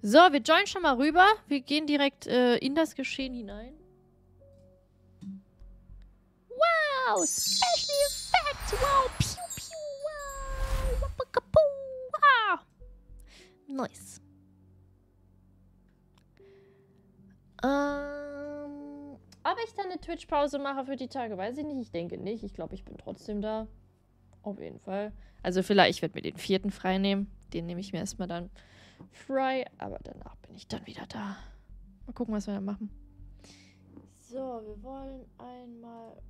So, wir joinen schon mal rüber. Wir gehen direkt äh, in das Geschehen hinein. Wow, Special Effects. Wow, piu, piu, wow. Wow. Nice. Ähm, ob ich dann eine Twitch-Pause mache für die Tage, weiß ich nicht. Ich denke nicht. Ich glaube, ich bin trotzdem da. Auf jeden Fall. Also vielleicht, ich werde mir den vierten frei nehmen. Den nehme ich mir erstmal dann frei. Aber danach bin ich dann wieder da. Mal gucken, was wir da machen. So, wir wollen einmal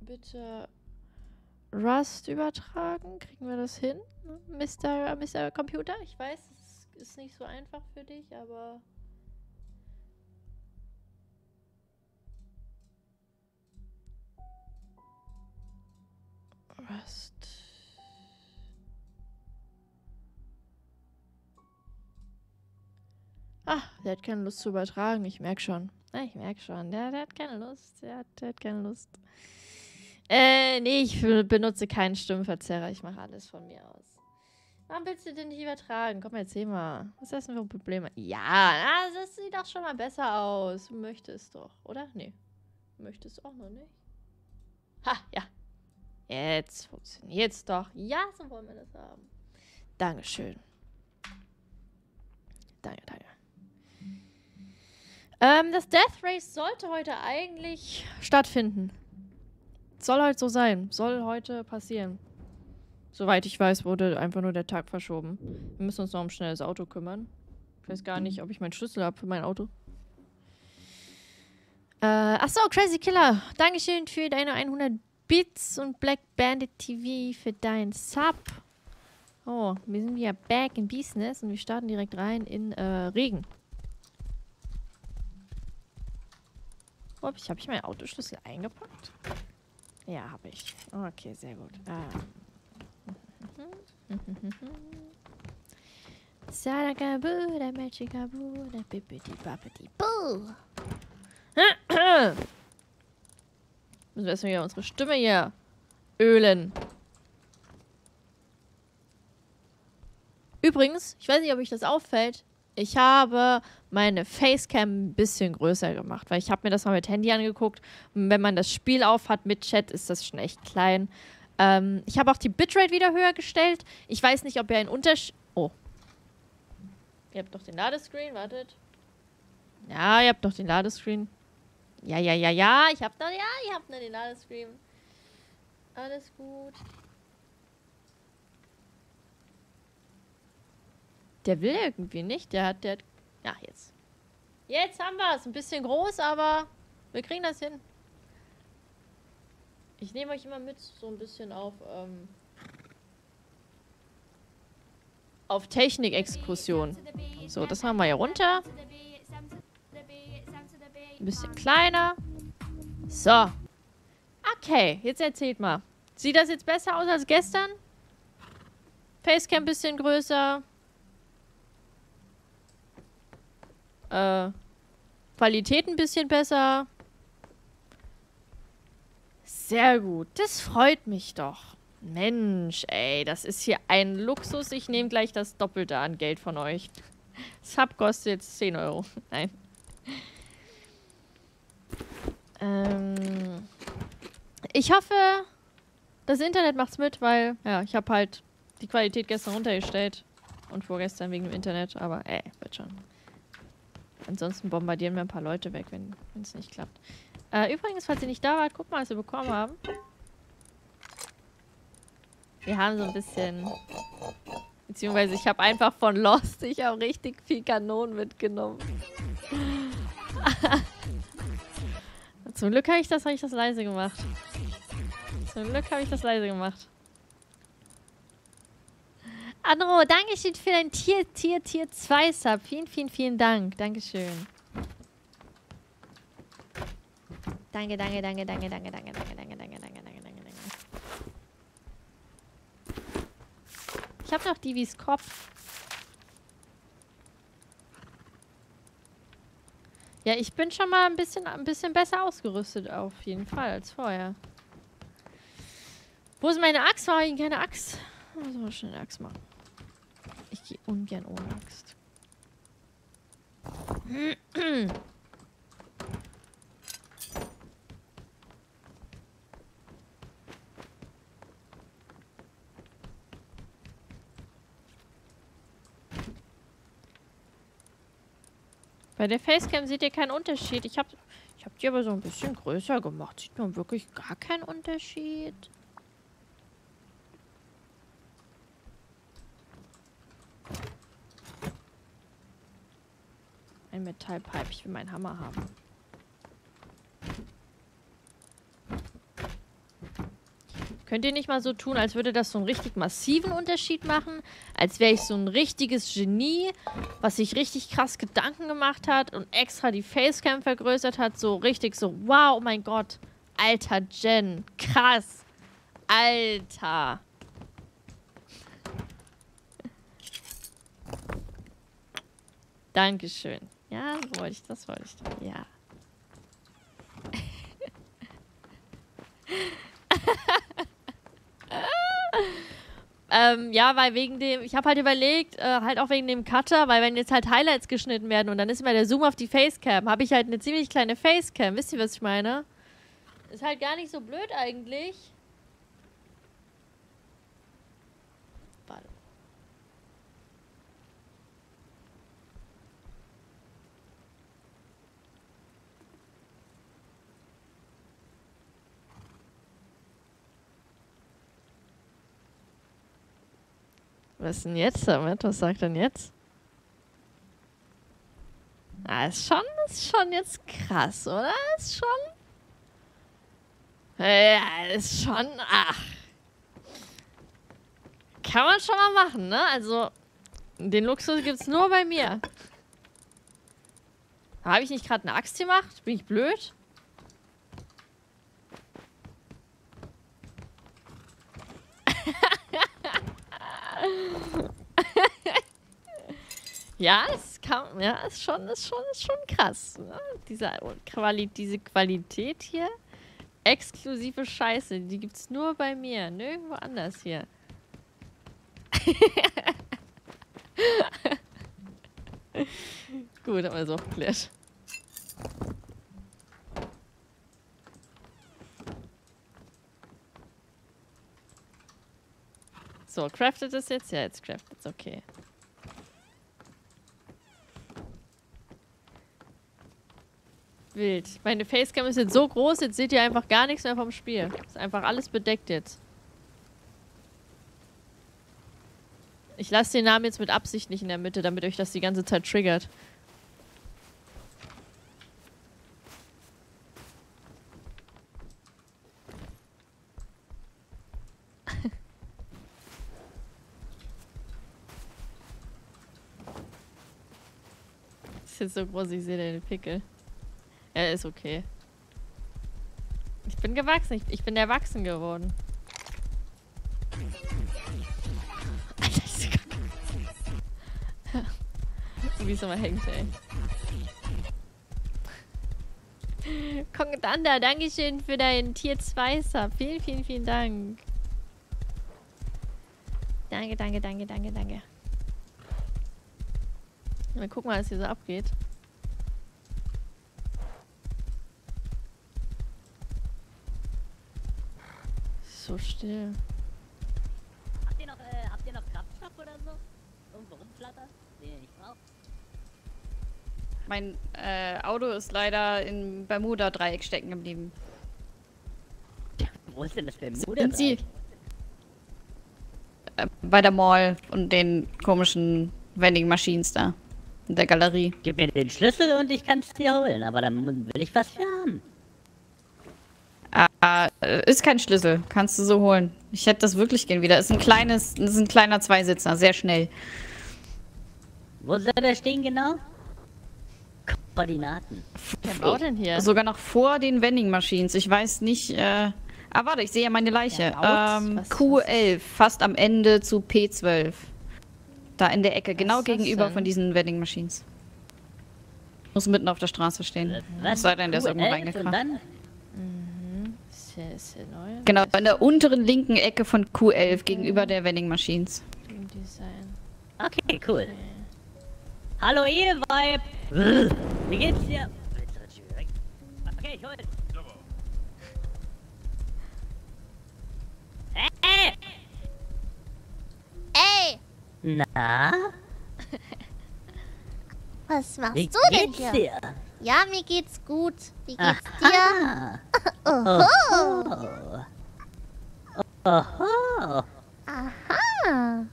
bitte Rust übertragen. Kriegen wir das hin? Mr. Mr. Computer? Ich weiß, es ist nicht so einfach für dich, aber... Rust. Ah, der hat keine Lust zu übertragen. Ich merke schon. Ich merke schon. Der, der, hat keine Lust. Der hat, der hat keine Lust. Äh, nee, ich benutze keinen Stimmverzerrer. Ich mache alles von mir aus. Warum willst du denn nicht übertragen? Komm, erzähl mal. Was ist das denn für Probleme? Ja, das sieht doch schon mal besser aus. Du möchtest doch, oder? Nee. Du möchtest auch noch nicht. Ha, ja. Jetzt funktioniert's doch. Ja, so wollen wir das haben. Dankeschön. Danke, danke. Ähm, das Death Race sollte heute eigentlich stattfinden. Soll heute so sein. Soll heute passieren. Soweit ich weiß, wurde einfach nur der Tag verschoben. Wir müssen uns noch um schnelles Auto kümmern. Ich weiß gar nicht, ob ich meinen Schlüssel habe für mein Auto. Äh, achso, Crazy Killer. Dankeschön für deine 100 Bits und Black Bandit TV für deinen Sub. Oh, wir sind wieder back in Business und wir starten direkt rein in äh, Regen. Habe ich meinen Autoschlüssel eingepackt? Ja, habe ich. Okay, sehr gut. Ähm. Sadakabu, der Machikabu, der Bippidi Bappidi Boo. Müssen wir erstmal wieder unsere Stimme hier ölen. Übrigens, ich weiß nicht, ob euch das auffällt, ich habe meine Facecam ein bisschen größer gemacht, weil ich habe mir das mal mit Handy angeguckt. Und wenn man das Spiel auf hat mit Chat, ist das schon echt klein. Ähm, ich habe auch die Bitrate wieder höher gestellt. Ich weiß nicht, ob ihr einen Unterschied... Oh. Ihr habt doch den Ladescreen, wartet. Ja, ihr habt doch den Ladescreen. Ja, ja, ja, ja, ich hab noch, ja, ich hab noch den Ladescreen. Alles gut. Der will irgendwie nicht. Der hat, der hat, ja, jetzt. Jetzt haben wir es. Ein bisschen groß, aber wir kriegen das hin. Ich nehme euch immer mit so ein bisschen auf, ähm, auf Technik-Exkursion. So, das haben wir hier runter. Ein bisschen kleiner. So. Okay, jetzt erzählt mal. Sieht das jetzt besser aus als gestern? Facecam ein bisschen größer. Äh, Qualität ein bisschen besser. Sehr gut. Das freut mich doch. Mensch, ey, das ist hier ein Luxus. Ich nehme gleich das Doppelte an Geld von euch. Sub kostet jetzt 10 Euro. Nein. Ähm, ich hoffe, das Internet macht's mit, weil, ja, ich habe halt die Qualität gestern runtergestellt. Und vorgestern wegen dem Internet, aber ey, wird schon. Ansonsten bombardieren wir ein paar Leute weg, wenn es nicht klappt. Äh, übrigens, falls ihr nicht da wart, guck mal, was wir bekommen haben. Wir haben so ein bisschen... Beziehungsweise ich habe einfach von Lost, ich habe richtig viel Kanonen mitgenommen. Zum Glück habe ich das, habe ich das leise gemacht. Zum Glück habe ich das leise gemacht. Andro, danke schön für dein Tier, Tier, Tier 2 Sub. Vielen, vielen, vielen Dank. Dankeschön. Danke, danke, danke, danke, danke, danke, danke, danke, danke, danke, danke, danke, danke. Ich habe noch Divis Kopf. Ja, ich bin schon mal ein bisschen, ein bisschen besser ausgerüstet auf jeden Fall als vorher. Wo ist meine Axt? War ich keine Axt? Also mal schnell eine Axt machen. Ich ungern ohne Axt. Bei der Facecam seht ihr keinen Unterschied. Ich habe ich hab die aber so ein bisschen größer gemacht. Sieht man wirklich gar keinen Unterschied. Ein Metallpipe. Ich will meinen Hammer haben. Könnt ihr nicht mal so tun, als würde das so einen richtig massiven Unterschied machen? Als wäre ich so ein richtiges Genie, was sich richtig krass Gedanken gemacht hat und extra die Facecam vergrößert hat. So richtig so, wow, oh mein Gott. Alter Jen. Krass. Alter. Dankeschön. Ja, so wollte ich, das wollte ich. Ja. ähm, ja, weil wegen dem, ich habe halt überlegt, äh, halt auch wegen dem Cutter, weil wenn jetzt halt Highlights geschnitten werden und dann ist immer der Zoom auf die Facecam, habe ich halt eine ziemlich kleine Facecam. Wisst ihr, was ich meine? Ist halt gar nicht so blöd eigentlich. Was ist denn jetzt damit? Was sagt denn jetzt? Ah, ist schon, ist schon jetzt krass, oder? Ist schon. Ja, ist schon. Ach. Kann man schon mal machen, ne? Also, den Luxus gibt's nur bei mir. Habe ich nicht gerade eine Axt gemacht? Bin ich blöd? ja, es kann, ja, ist schon, ist schon, ist schon krass. Ne? Diese, Quali diese Qualität hier. Exklusive Scheiße, die gibt's nur bei mir. Nirgendwo anders hier. Gut, haben wir so geklärt. So, craftet es jetzt? Ja, jetzt craftet es, okay. Wild. Meine Facecam ist jetzt so groß, jetzt seht ihr einfach gar nichts mehr vom Spiel. Ist einfach alles bedeckt jetzt. Ich lasse den Namen jetzt mit Absicht nicht in der Mitte, damit euch das die ganze Zeit triggert. Ist jetzt so groß, ich sehe den Pickel. Ja, ist okay. Ich bin gewachsen. Ich, ich bin erwachsen geworden. Alter, diese Kacke. Wie es immer hängt, ey. Kongdanda, Dankeschön für deinen Tier 2 Sub. Vielen, vielen, vielen Dank. Danke, danke, danke, danke, danke. Mal gucken, was hier so abgeht. So still. Habt ihr noch, äh, habt ihr noch Kraftstoff oder so? Irgendwo rumflattert? Den ihr nicht braucht? Mein äh, Auto ist leider im Bermuda-Dreieck stecken geblieben. Wo ist denn das Bermuda? Sind Sie äh, bei der Mall und den komischen Vending Machines da in der Galerie? Gib mir den Schlüssel und ich kann es dir holen, aber dann will ich was für haben. Äh, ist kein Schlüssel, kannst du so holen. Ich hätte das wirklich gern wieder. Ist ein kleines, ist ein kleiner Zweisitzer, sehr schnell. Wo soll der stehen genau? Koordinaten. Wer baut denn hier? Sogar noch vor den Vending Machines. Ich weiß nicht. Äh... Ah, warte, ich sehe ja meine Leiche. Ähm, was- Q11, fast am Ende zu P12. Da in der Ecke, genau ist das gegenüber von diesen Vending Machines. Muss mitten auf der Straße stehen. Äh, Es sei denn, der ist irgendwo Q11 reingekracht. Dann? Ist hier, ist neu? Genau, in der unteren linken Ecke von Q11 gegenüber der Vending Machines. Design. Okay, cool. Hallo Eheweib! Wie geht's dir? Okay, ich hol. Hey! Na, was machst wie du denn hier? dir? Ja, mir geht's gut. Wie geht's dir? Ah, Oho. oho. Aha.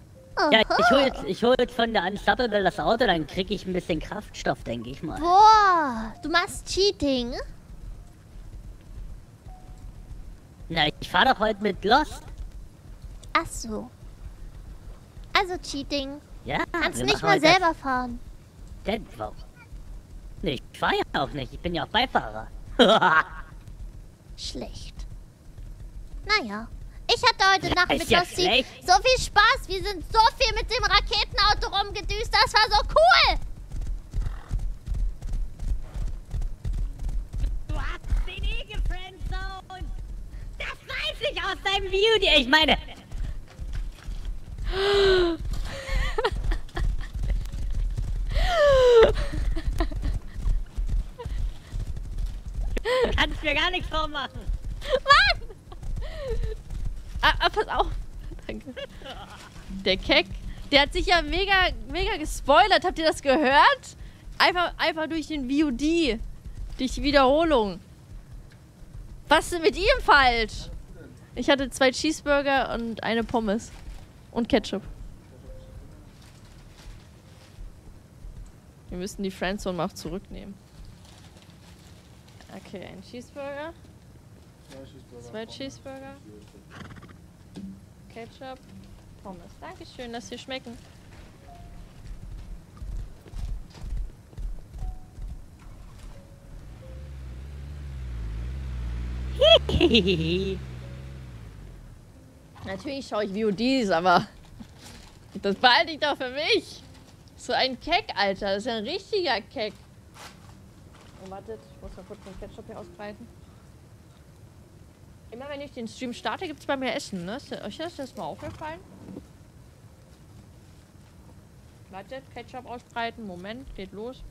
Ja, ich hol, jetzt, ich hol jetzt von der Unstoppable das Auto, dann krieg ich ein bisschen Kraftstoff, denke ich mal. Boah, du machst Cheating? Na, ich fahr doch heute mit Lost. Ach so. Also Cheating. Ja, Kannst wir nicht mal selber fahren. Denn, warum? Ich fahr ja auch nicht, ich bin ja auch Beifahrer. Schlecht. Naja. Ich hatte heute Ja, Nacht mit ja Lossi schlecht. so viel Spaß. Wir sind so viel mit dem Raketenauto rumgedüst. Das war so cool. Du hast den eh gefriendzoned. Das weiß ich aus deinem Video. Ich meine... Kannst mir gar nichts vormachen. Ah, ah, pass auf. Danke. Der Keck, der hat sich ja mega, mega gespoilert. Habt ihr das gehört? Einfach, einfach durch den VOD. Durch die Wiederholung. Was ist denn mit ihm falsch? Ich hatte zwei Cheeseburger und eine Pommes. Und Ketchup. Wir müssen die Friendzone mal zurücknehmen. Okay, ein Cheeseburger. Zwei Cheeseburger. Ketchup, Pommes. Dankeschön, dass sie schmecken. Natürlich schaue ich VODs, aber das behalte ich doch für mich. So ein Keck, Alter. Das ist ein richtiger Keck. Oh, wartet. Ich muss mal kurz den Ketchup hier ausbreiten. Immer wenn ich den Stream starte, gibt es bei mir Essen, ne? Ist euch das mal aufgefallen? Wartet, Ketchup ausbreiten. Moment, geht los.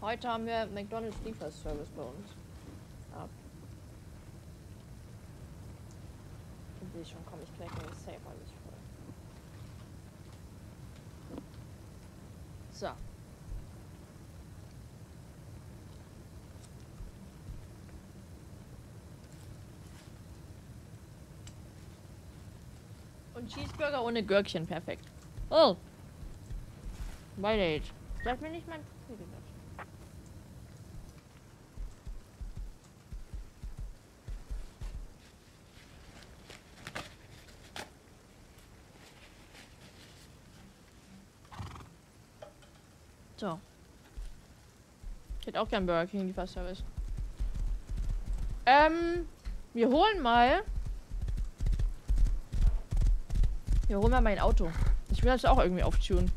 Heute haben wir McDonalds Lieferservice bei uns. Ab. Ich sehe schon, komm, ich knacke mich safe alles voll. So. Und Cheeseburger ohne Gürkchen, perfekt. Oh. Weiter jetzt. Sag mir nicht mein Wie gesagt. So. Ich hätte auch gern Burger King Lieferservice. Ähm, wir holen mal. Wir holen mal mein Auto. Ich will das auch irgendwie auftunen.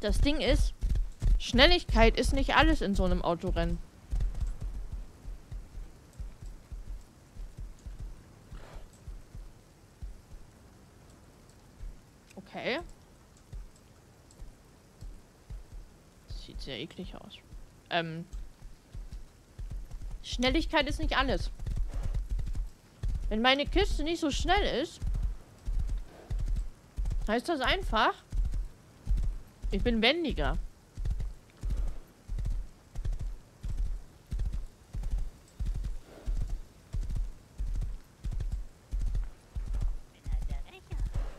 Das Ding ist, Schnelligkeit ist nicht alles in so einem Autorennen. Okay. Das sieht sehr eklig aus. Ähm. Schnelligkeit ist nicht alles. Wenn meine Kiste nicht so schnell ist, heißt das einfach, ich bin wendiger.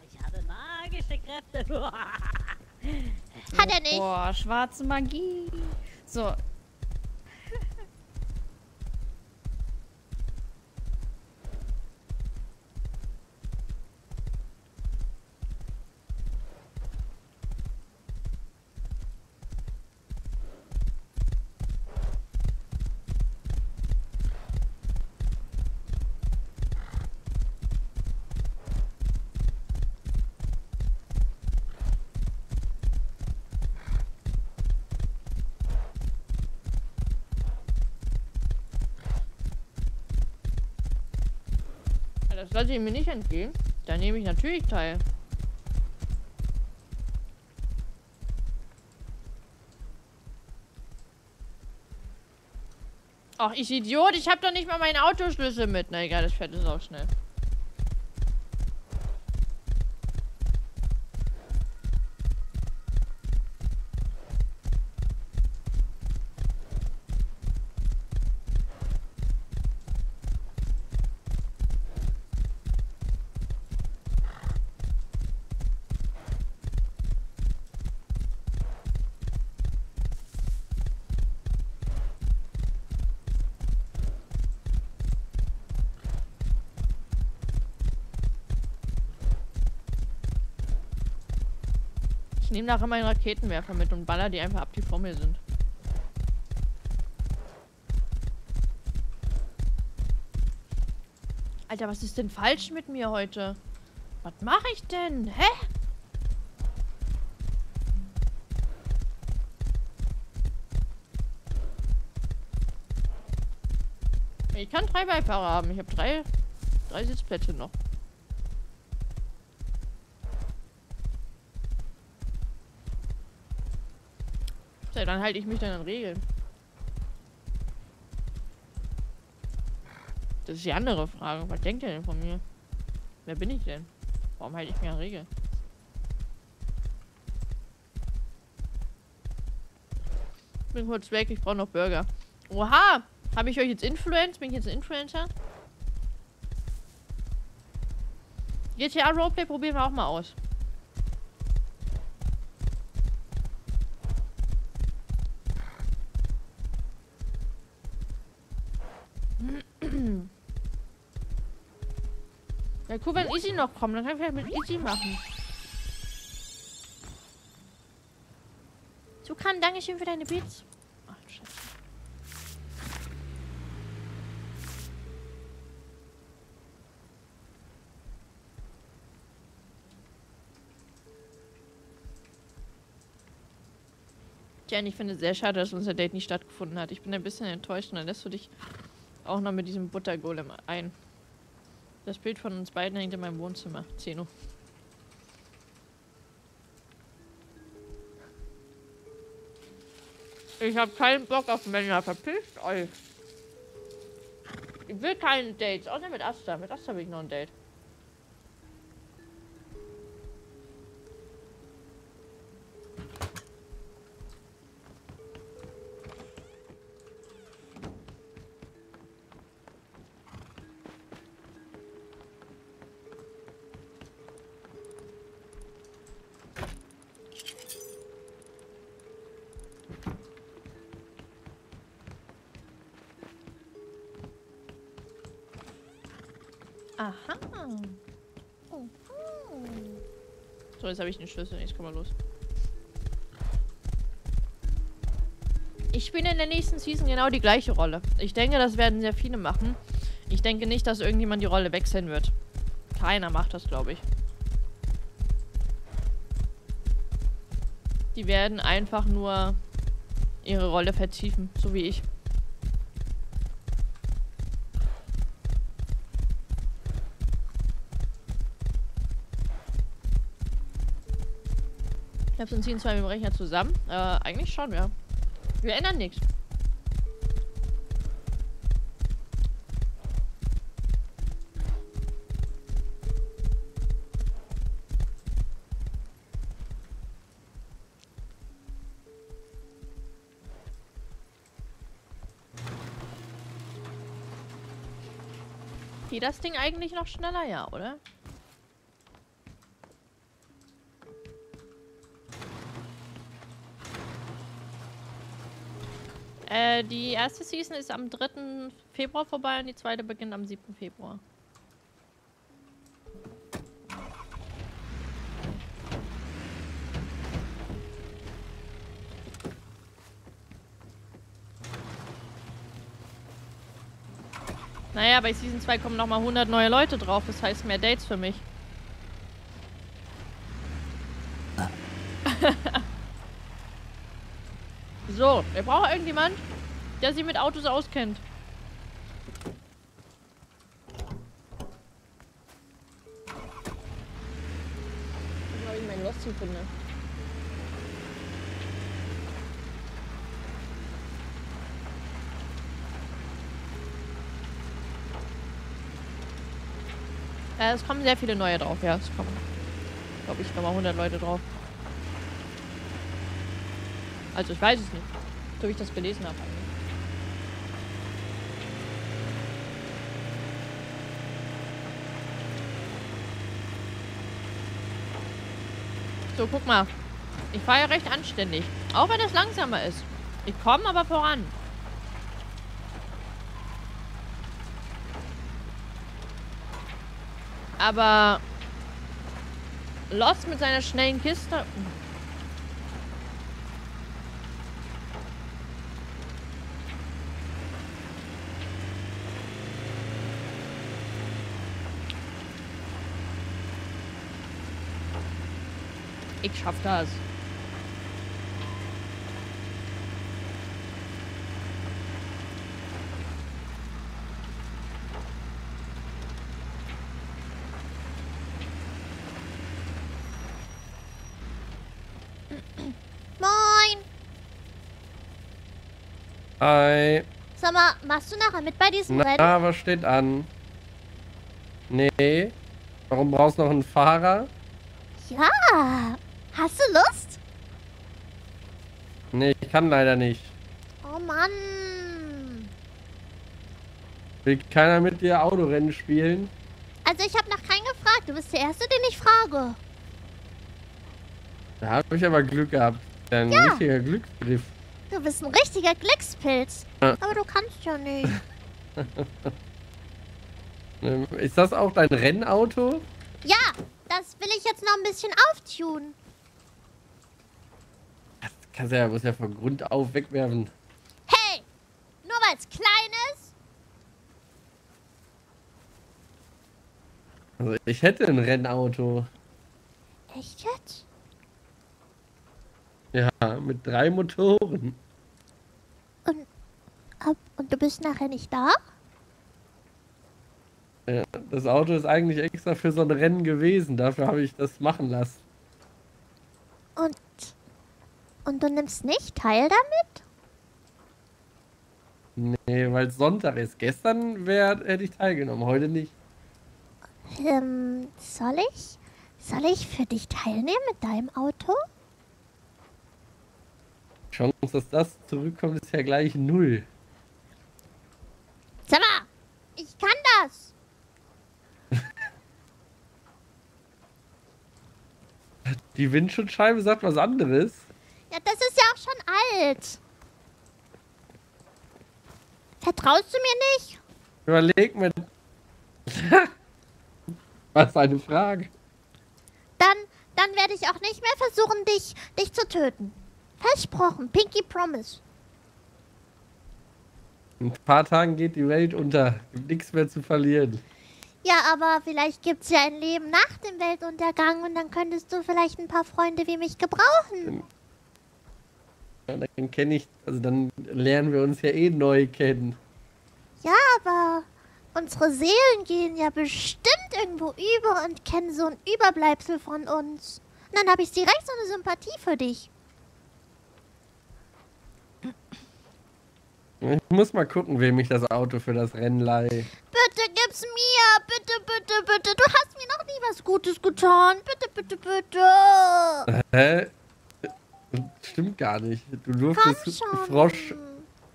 Ich habe magische Kräfte. Hat schwarze Magie. So. Lasse ich mir nicht entgehen. Da nehme ich natürlich teil. Ach, ich Idiot, ich habe doch nicht mal meinen Autoschlüssel mit. Na egal, das fährt es auch schnell. Nehme nachher meinen Raketenwerfer mit und baller die einfach ab, die vor mir sind. Alter, was ist denn falsch mit mir heute? Was mache ich denn? Hä? Ich kann drei Beifahrer haben. Ich habe drei, drei Sitzplätze noch. Dann halte ich mich dann an Regeln. Das ist die andere Frage. Was denkt ihr denn von mir? Wer bin ich denn? Warum halte ich mich an Regeln? Bin kurz weg, ich brauche noch Burger. Oha! Habe ich euch jetzt Influence? Bin ich jetzt ein Influencer? GTA Roleplay probieren wir auch mal aus. Ja, cool, wenn Easy noch kommt, dann kann ich vielleicht mit Easy machen. Zukan, Dankeschön für deine Beats. Ach, Scheiße. Jan, ich finde es sehr schade, dass unser Date nicht stattgefunden hat. Ich bin ein bisschen enttäuscht und dann lässt du dich auch noch mit diesem Buttergolem ein. Das Bild von uns beiden hängt in meinem Wohnzimmer. Zeno. Ich habe keinen Bock auf Männer. Verpisst euch. Ich will keine Dates. Außer mit Asta. Mit Asta will ich noch ein Date. Aha. Oh. So, jetzt habe ich den Schlüssel. Jetzt komm mal los. Ich spiele in der nächsten Season genau die gleiche Rolle. Ich denke, das werden sehr viele machen. Ich denke nicht, dass irgendjemand die Rolle wechseln wird. Keiner macht das, glaube ich. Die werden einfach nur ihre Rolle vertiefen, so wie ich. Glaube, sind ziehen zwei mit dem Rechner zusammen. Äh, eigentlich schon, ja. Wir ändern nichts. Geht das Ding eigentlich noch schneller, ja, oder? Äh, die erste Season ist am 3. Februar vorbei und die zweite beginnt am 7. Februar. Naja, bei Season 2 kommen nochmal 100 neue Leute drauf. Das heißt mehr Dates für mich. so, wir brauchen irgendjemand, der sich mit Autos auskennt. Ich glaube, ich meinen Lost finde. Ja, äh, es kommen sehr viele neue drauf, ja. Es kommen, glaube ich, nochmal 100 Leute drauf. Also ich weiß es nicht, so wie ich das gelesen habe. So, guck mal. Ich fahre ja recht anständig. Auch wenn es langsamer ist. Ich komme aber voran. Aber Lost mit seiner schnellen Kiste. Ich schaff das. Moin. Hi. Sag mal, machst du nachher mit bei diesem Rennen? Na, was steht an? Nee. Warum brauchst du noch einen Fahrer? Ja. Hast du Lust? Nee, ich kann leider nicht. Oh Mann. Will keiner mit dir Autorennen spielen? Also ich habe noch keinen gefragt. Du bist der Erste, den ich frage. Da habe ich aber Glück gehabt. Ein Ja. richtiger Glücksgriff. Du bist ein richtiger Glückspilz. Ja. Aber du kannst ja nicht. Ähm, Ist das auch dein Rennauto? Ja, das will ich jetzt noch ein bisschen auftunen. Kannst ja, muss ja von Grund auf wegwerfen. Hey, nur weil es klein ist? Also ich hätte ein Rennauto. Echt jetzt? Ja, mit drei Motoren. Und, ab, und du bist nachher nicht da? Ja, das Auto ist eigentlich extra für so ein Rennen gewesen. Dafür habe ich das machen lassen. Und, und du nimmst nicht teil damit? Nee, weil es Sonntag ist. Gestern wär, hätte ich teilgenommen, heute nicht. Ähm, soll ich? Soll ich für dich teilnehmen mit deinem Auto? Chance, dass das zurückkommt, ist ja gleich null. Sag mal, ich kann das. Die Windschutzscheibe sagt was anderes. Ja, das ist ja auch schon alt. Vertraust du mir nicht? Überleg mir. was eine Frage. Dann, dann werde ich auch nicht mehr versuchen, dich, dich zu töten. Versprochen. Pinky Promise. In ein paar Tagen geht die Welt unter. Gibt nichts mehr zu verlieren. Ja, aber vielleicht gibt's ja ein Leben nach dem Weltuntergang und dann könntest du vielleicht ein paar Freunde wie mich gebrauchen. Dann kenne ich, also dann lernen wir uns ja eh neu kennen. Ja, aber unsere Seelen gehen ja bestimmt irgendwo über und kennen so ein Überbleibsel von uns. Und dann habe ich direkt so eine Sympathie für dich. Ich muss mal gucken, wem ich das Auto für das Rennen leihe. Bitte gib's mir. Bitte, bitte, bitte. Du hast mir noch nie was Gutes getan. Bitte, bitte, bitte. Hä? Stimmt gar nicht. Du durftest. Frosch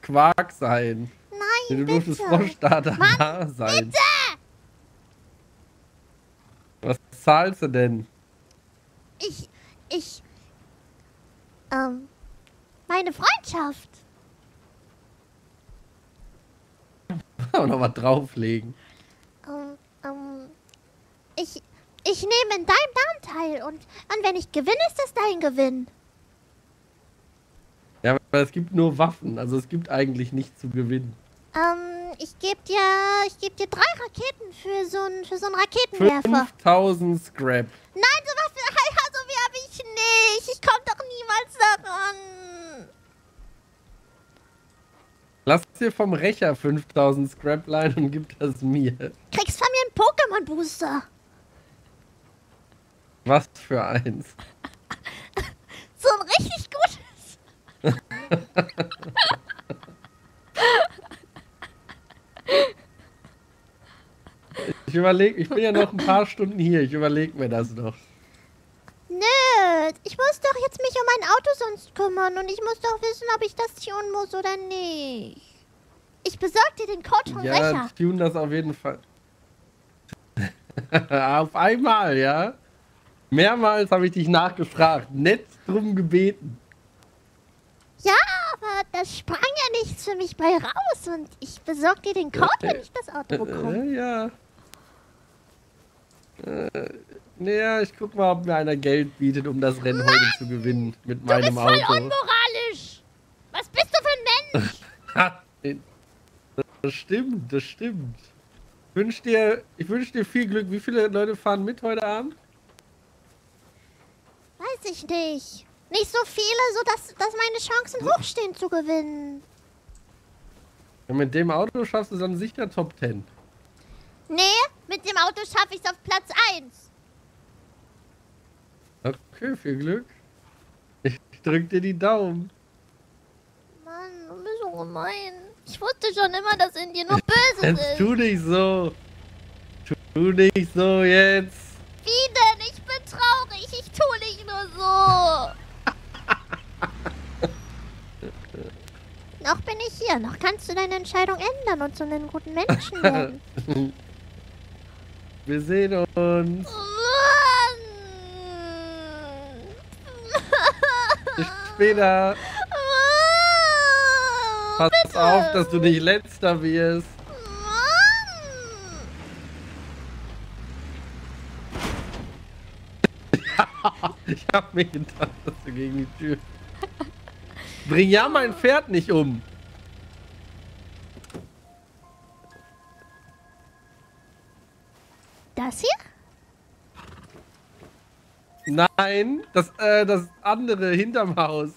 Quark sein. Nein, Du durftest bitte. Froschstarter da sein. Was zahlst du denn? Ich, ich, ähm, meine Freundschaft. Aber noch was drauflegen. Ähm, ähm, ich, ich nehme in deinem Namen teil und, und wenn ich gewinne, ist das dein Gewinn. Ja, aber es gibt nur Waffen, also es gibt eigentlich nichts zu gewinnen. Ähm, ich gebe dir, ich gebe dir drei Raketen für so einen, für so einen Raketenwerfer. 5000 Scrap. Nein, sowas, ja, so viel habe ich nicht. Ich komme doch niemals daran. Lass dir vom Rächer 5000 Scrap leihen und gib das mir. Kriegst von mir einen Pokémon-Booster. Was für eins. so ein richtig gutes. Ich überlege, ich bin ja noch ein paar Stunden hier. Ich überlege mir das noch. Nö, ich muss doch jetzt mich um mein Auto sonst kümmern und ich muss doch wissen, ob ich das tun muss oder nicht. Ich besorg dir den Code vom Ja, Rächer. tun das auf jeden Fall. auf einmal, ja? Mehrmals habe ich dich nachgefragt. Nett drum gebeten. Ja, aber das sprang ja nichts für mich bei raus und ich besorg dir den Code, wenn ich das Auto bekomme. Äh, ja. Äh, naja, ich guck mal, ob mir einer Geld bietet, um das Rennen heute zu gewinnen mit Du bist meinem voll Auto. unmoralisch. Was bist du für ein Mensch? Das stimmt, das stimmt. Ich wünsche dir, ich wünsch dir viel Glück. Wie viele Leute fahren mit heute Abend? Weiß ich nicht. Nicht so viele, sodass dass meine Chancen hochstehen zu gewinnen. Ja, mit dem Auto schaffst du dann sicher Top 10. Nee, mit dem Auto schaffe ich es auf Platz 1. Okay, viel Glück. Ich drück dir die Daumen. Mann, du bist so gemein. Ich wusste schon immer, dass in dir nur Böses Jetzt ist. tu nicht so. Tu nicht so jetzt. Wie denn? Ich bin traurig. Ich tue nicht nur so. noch bin ich hier. Noch kannst du deine Entscheidung ändern und zu einem guten Menschen werden. Wir sehen uns. Bis später. Pass auf, dass du nicht letzter wirst. Ich hab dass du gegen die Tür. Bring ja mein Pferd nicht um. Das hier? Nein, das, äh, das andere hinterm Haus.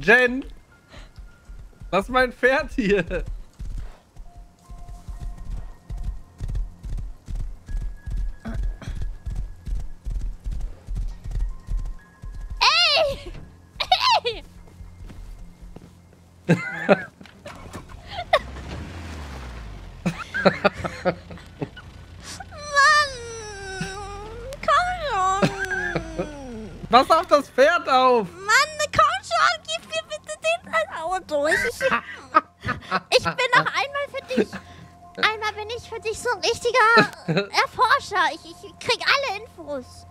Jen! Lass mein Pferd hier! Mann! Komm schon! Pass auf das Pferd auf! Mann, komm schon! Gib mir bitte den Auto! Ich, ich, bin noch einmal für dich. Einmal bin ich für dich so ein richtiger Erforscher. Ich, ich krieg alle Infos.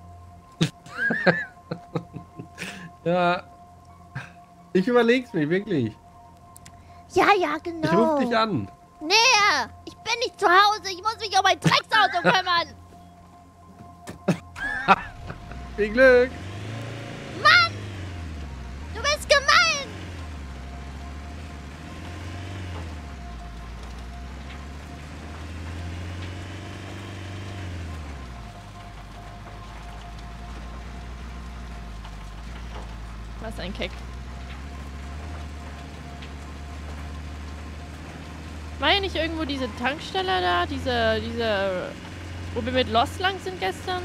Ja. Ich überleg's mir, wirklich. Ja, ja, genau. Ich ruf dich an. Ich bin nicht zu Hause. Ich muss mich um mein Drecksauto kümmern. Viel Glück! Mann! Du bist gemein! Was ein Keck. War ja nicht irgendwo diese Tankstelle da? Diese, diese, wo wir mit Lost lang sind gestern?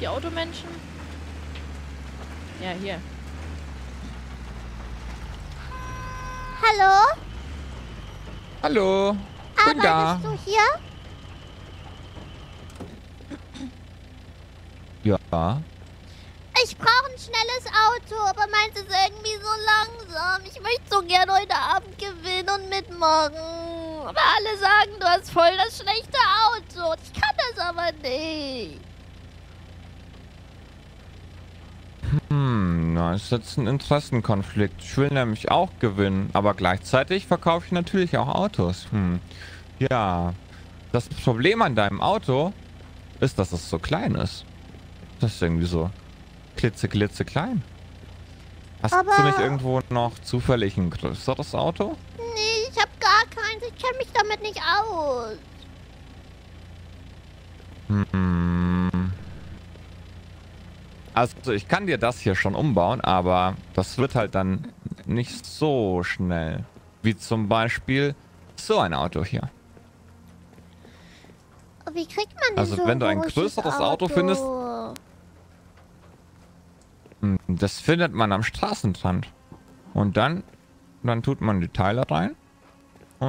Die Automenschen? Ja, hier. Hallo? Hallo. Bin da. Arbeitest du hier? Ja. Ich brauche ein schnelles Auto, aber meins ist irgendwie so langsam. Ich möchte so gern heute Abend gewinnen und mitmachen. Aber alle sagen, du hast voll das schlechte Auto. Und ich kann das aber nicht. Hm, na, ist jetzt ein Interessenkonflikt. Ich will nämlich auch gewinnen, aber gleichzeitig verkaufe ich natürlich auch Autos. Hm. Ja. Das Problem an deinem Auto ist, dass es so klein ist. Das ist irgendwie so klitze, klitze klein. Hast du Aber- nicht irgendwo noch zufällig ein größeres Auto? Gar keins. Ich kenne mich damit nicht aus. Hm. Also ich kann dir das hier schon umbauen, aber das wird halt dann nicht so schnell. Wie zum Beispiel so ein Auto hier. wie kriegt man denn Also, so wenn du ein größeres Auto findest- Hm, Das findet man am Straßenrand. Und dann, dann tut man die Teile rein.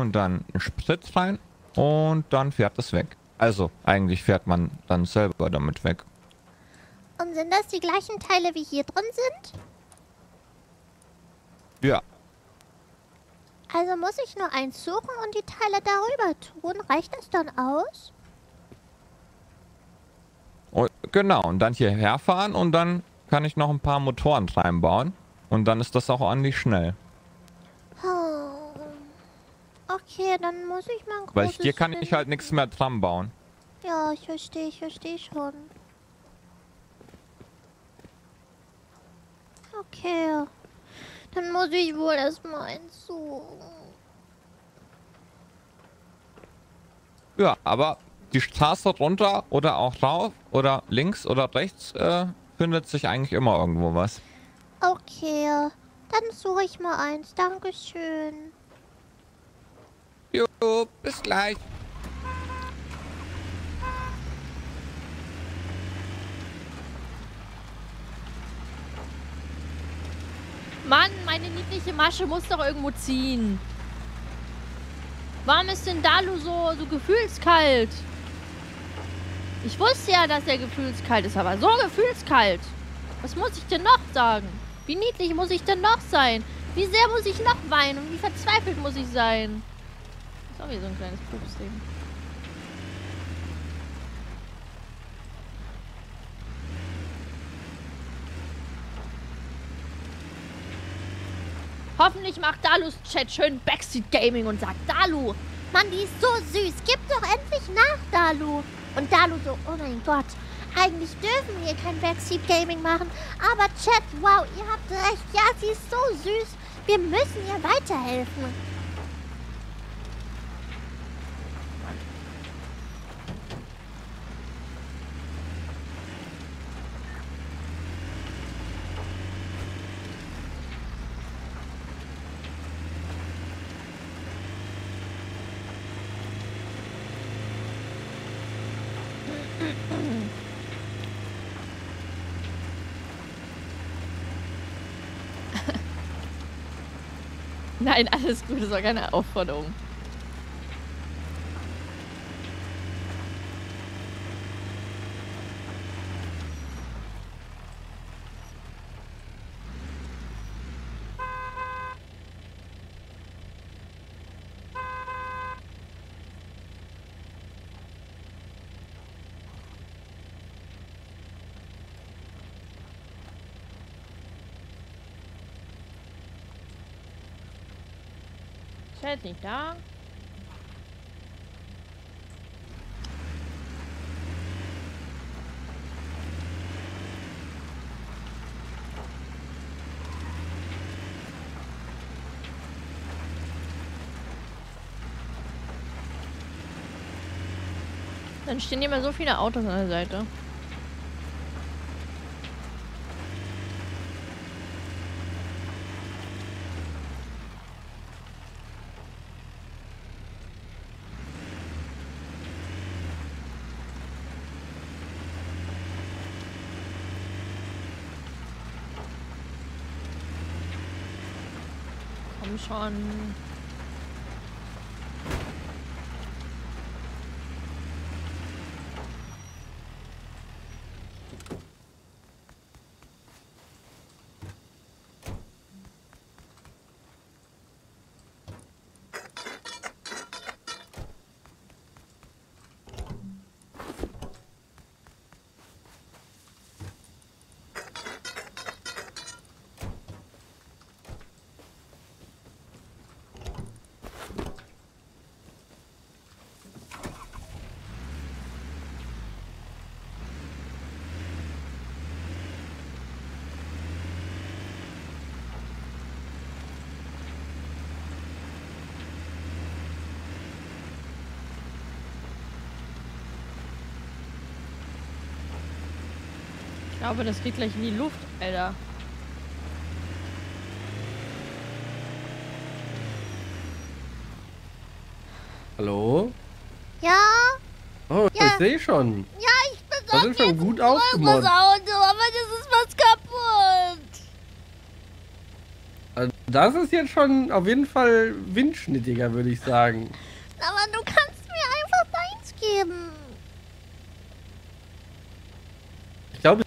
Und dann einen Sprit rein. Und dann fährt es weg. Also, eigentlich fährt man dann selber damit weg. Und sind das die gleichen Teile, wie hier drin sind? Ja, Also muss ich nur eins suchen und die Teile darüber tun? Reicht das dann aus? und, genau. Und dann hierher fahren und dann kann ich noch ein paar Motoren reinbauen. Und dann ist das auch ordentlich schnell. Okay, dann muss ich mal ein Weil hier kann ich finden. halt nichts mehr dran bauen. Ja, ich verstehe, ich verstehe schon. Okay. Dann muss ich wohl erstmal eins suchen. Ja, aber die Straße runter oder auch rauf oder links oder rechts äh, findet sich eigentlich immer irgendwo was. Okay, dann suche ich mal eins. Dankeschön. Jo, bis gleich. Mann, meine niedliche Masche muss doch irgendwo ziehen. Warum ist denn Dalu so, so gefühlskalt? Ich wusste ja, dass er gefühlskalt ist, aber so gefühlskalt. Was muss ich denn noch sagen? Wie niedlich muss ich denn noch sein? Wie sehr muss ich noch weinen und wie verzweifelt muss ich sein? Ist auch wie so ein kleines Pupsding. Hoffentlich macht Dalus Chat schön Backseat Gaming und sagt Dalu. Mann, die ist so süß. Gib doch endlich nach, Dalu. Und Dalu so, oh mein Gott. Eigentlich dürfen wir kein Backseat Gaming machen. Aber Chat, wow, ihr habt recht. Ja, sie ist so süß. Wir müssen ihr weiterhelfen. Nein, alles gut, das war keine Aufforderung. Chat nicht da. Dann stehen hier mal so viele Autos an der Seite. Schon. Ich glaube, das geht gleich in die Luft, Alter. Hallo? Ja? Oh, Ja, sehe schon. Ja, ich Das besorge ist schon jetzt gut ausgemoddet. Auto, aber das ist was kaputt. Also Das ist jetzt schon auf jeden Fall windschnittiger, würde ich sagen. Aber du kannst mir einfach deins geben. Ich glaube,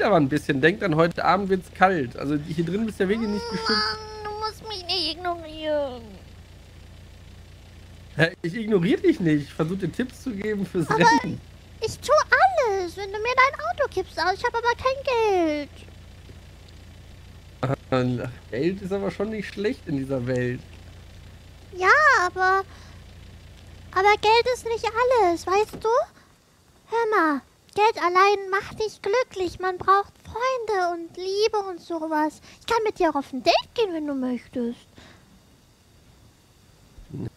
zieht aber ein bisschen. Denkt an, heute Abend wird es kalt. Also hier drin bist du ja wirklich nicht geschützt. Mann, du musst mich nicht ignorieren. Ich ignoriere dich nicht. Ich versuche dir Tipps zu geben fürs Rennen. Ich tue alles, wenn du mir dein Auto gibst. Aber ich habe aber kein Geld. Geld ist aber schon nicht schlecht in dieser Welt. Ja, aber... Aber Geld ist nicht alles, weißt du? Hör mal, Geld allein macht nicht glücklich. Man braucht Freunde und Liebe und sowas. Ich kann mit dir auch auf ein Date gehen, wenn du möchtest.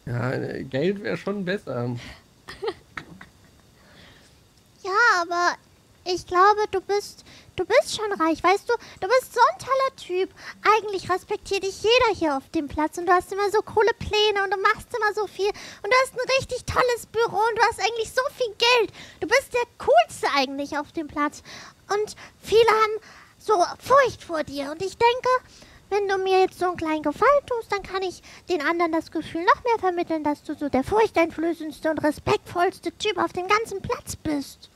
Ja, Geld wäre schon besser. Ja, aber ich glaube, du bist, du bist schon reich, weißt du? Du bist so ein toller Typ. Eigentlich respektiert dich jeder hier auf dem Platz und du hast immer so coole Pläne und du machst immer so viel und du hast ein richtig tolles Büro und du hast eigentlich so viel Geld. Du bist der coolste eigentlich auf dem Platz und viele haben so Furcht vor dir und ich denke, wenn du mir jetzt so einen kleinen Gefallen tust, dann kann ich den anderen das Gefühl noch mehr vermitteln, dass du so der furchteinflößendste und respektvollste Typ auf dem ganzen Platz bist.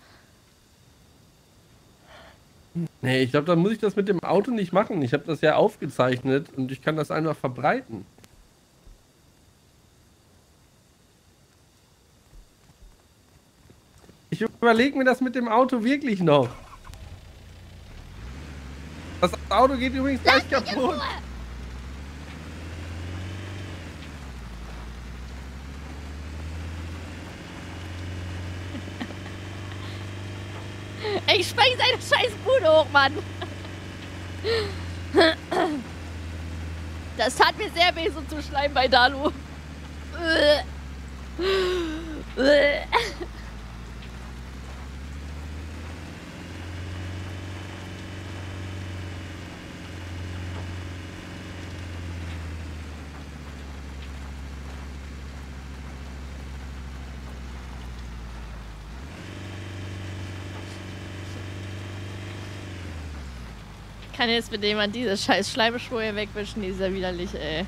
Nee, ich glaube, dann muss ich das mit dem Auto nicht machen. Ich habe das ja aufgezeichnet und ich kann das einfach verbreiten. Ich überlege mir das mit dem Auto wirklich noch. Das Auto geht übrigens gleich kaputt. Ich spreng seine scheiß Bude hoch, Mann. Das tat mir sehr weh, so zu schleimen bei Dalu. Kann jetzt mit jemand diese scheiß Schleimschuhe hier wegwischen, die ist ja widerlich, ey.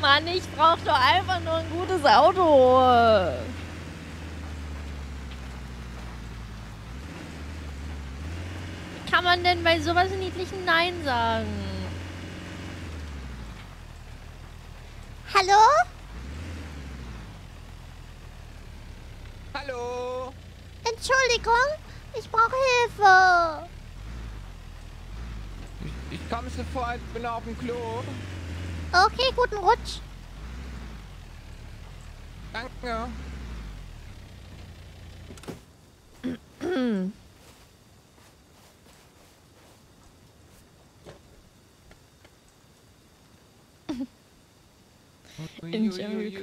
Mann, ich brauch doch einfach nur ein gutes Auto. Wie kann man denn bei sowas niedlichen Nein sagen? Hallo? Hallo? Entschuldigung, ich brauche Hilfe. Ich, ich komme sofort, bin auf dem Klo. Okay, guten Rutsch. Danke. In Jerry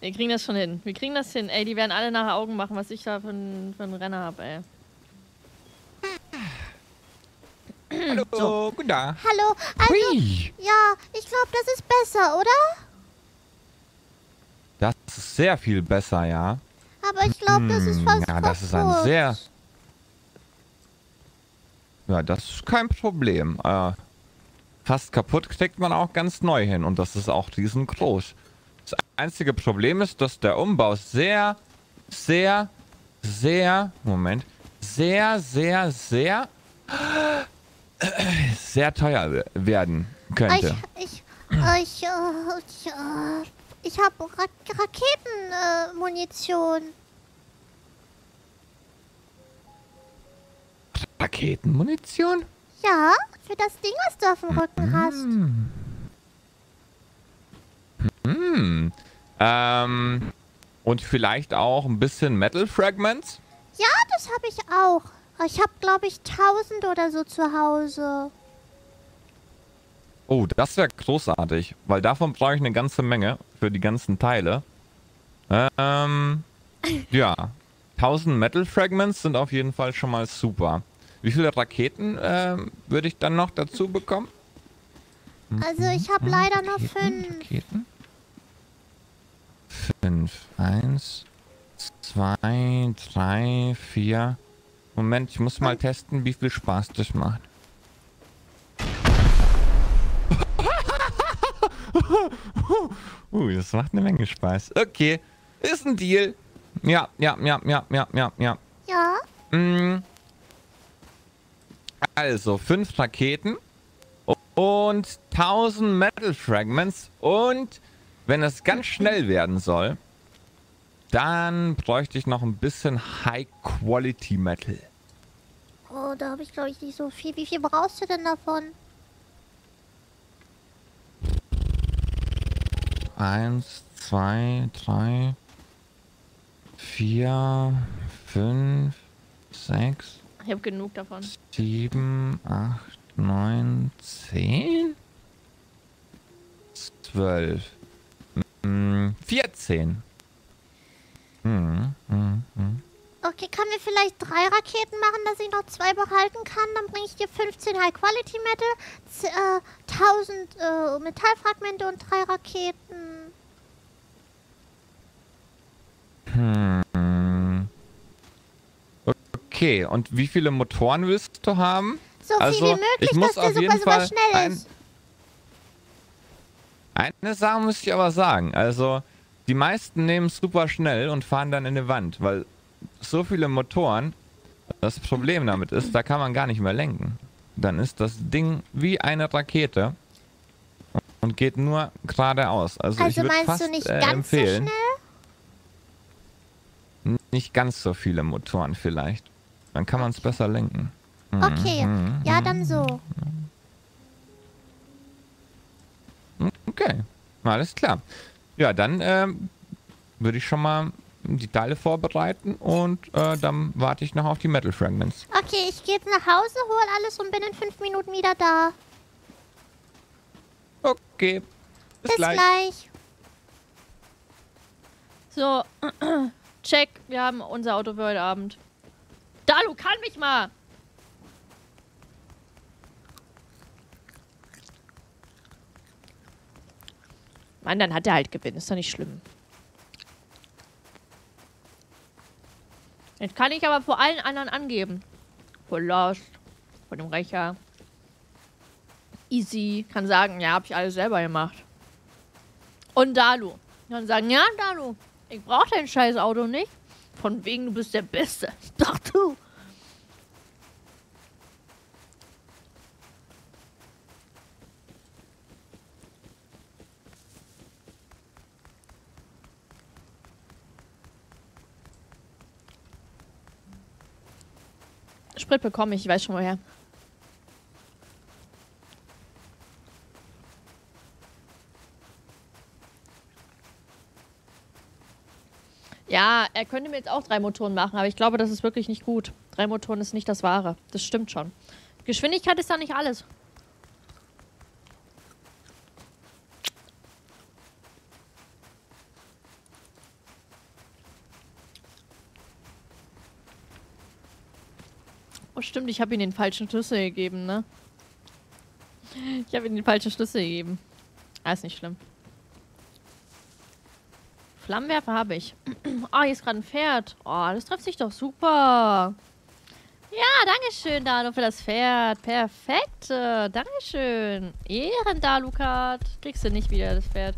Wir kriegen das schon hin. Wir kriegen das hin. Ey, die werden alle nachher Augen machen, was ich da für einen, für einen Renner habe, ey. Hallo, guten Tag. Hallo, also, Hui. ja, ich glaube, das ist besser, oder? Das ist sehr viel besser, ja. Aber ich glaube, das ist Hm, fast ja, das ist ein sehr- Ja, das ist kein Problem. Äh, fast kaputt kriegt man auch ganz neu hin und das ist auch riesengroß. Das einzige Problem ist, dass der Umbau sehr, sehr, sehr, Moment, sehr, sehr, sehr, sehr teuer we- werden könnte. Ich, ich, ich, äh, ich, äh, ich habe Ra Raketenmunition. Munition. Raketenmunition? Ja, für das Ding, was du auf dem Rücken hast. Hm. Ähm, und vielleicht auch ein bisschen Metal Fragments? Ja, das habe ich auch. Ich habe, glaube ich, 1000 oder so zu Hause. Oh, das wäre großartig, weil davon brauche ich eine ganze Menge für die ganzen Teile. Ähm, ja, 1000 Metal Fragments sind auf jeden Fall schon mal super. Wie viele Raketen ähm, würde ich dann noch dazu bekommen? Also ich habe leider nur Raketen, fünf. Raketen? Fünf. Eins, zwei, drei, vier. Moment, ich muss mal testen, wie viel Spaß das macht. uh, das macht eine Menge Spaß. Okay, ist ein Deal. Ja, ja, ja, ja, ja, ja, ja. Ja? Mm. Also, fünf Raketen und 1000 Metal Fragments. Und wenn es ganz schnell werden soll, dann bräuchte ich noch ein bisschen High Quality Metal. Oh, da habe ich glaube ich nicht so viel. Wie viel brauchst du denn davon? Eins, zwei, drei, vier, fünf, sechs, Ich habe genug davon. sieben, acht, neun, zehn, zwölf, mm, vierzehn. Hm, hm, hm. Okay, können wir vielleicht drei Raketen machen, dass ich noch zwei behalten kann? Dann bringe ich dir 15 High Quality Metal, äh, 1000 äh, Metallfragmente und drei Raketen. Hm. Okay, und wie viele Motoren willst du haben? So Also, viel wie möglich, ich muss dass der auf super, jeden super Fall schnell ein- ist. Eine Sache muss ich aber sagen. Also, die meisten nehmen super schnell und fahren dann in eine Wand, weil so viele Motoren, das Problem damit ist, da kann man gar nicht mehr lenken. Dann ist das Ding wie eine Rakete und geht nur geradeaus. Also, ich Also würde meinst fast du nicht äh, ganz empfehlen, so schnell? nicht ganz so viele Motoren vielleicht. Dann kann man es besser lenken. Mhm, Okay, mhm, ja, mhm. dann so. Okay, alles klar. Ja, dann ähm, würde ich schon mal die Teile vorbereiten und äh, dann warte ich noch auf die Metal Fragments. Okay, ich gehe jetzt nach Hause, hol alles und bin in fünf Minuten wieder da. Okay, bis, Bis gleich. gleich. So, check. Wir haben unser Auto für heute Abend. Dalu, kann mich mal! Mann, dann hat er halt Gewinn. Ist doch nicht schlimm. Jetzt kann ich aber vor allen anderen angeben. Vor Lost, vor dem Rächer. Easy. Kann sagen, ja, hab ich alles selber gemacht. Und Dalu. Dann sagen, ja, Dalu, ich brauch dein scheiß Auto nicht. Von wegen, du bist der Beste. Doch du. Sprit bekomme ich, ich weiß schon woher. Ja, er könnte mir jetzt auch drei Motoren machen, aber ich glaube, das ist wirklich nicht gut. Drei Motoren ist nicht das Wahre. Das stimmt schon. Geschwindigkeit ist da nicht alles. Oh, stimmt, ich habe ihm den falschen Schlüssel gegeben, ne? Ich habe ihm den falschen Schlüssel gegeben. Ah, ist nicht schlimm. Flammenwerfer habe ich. Ah, hier ist gerade ein Pferd. Oh, das trifft sich doch super. Ja, danke schön, Dalu, für das Pferd. Perfekt. äh, Dankeschön. Ehren, Dalukat. Kriegst du nicht wieder, das Pferd.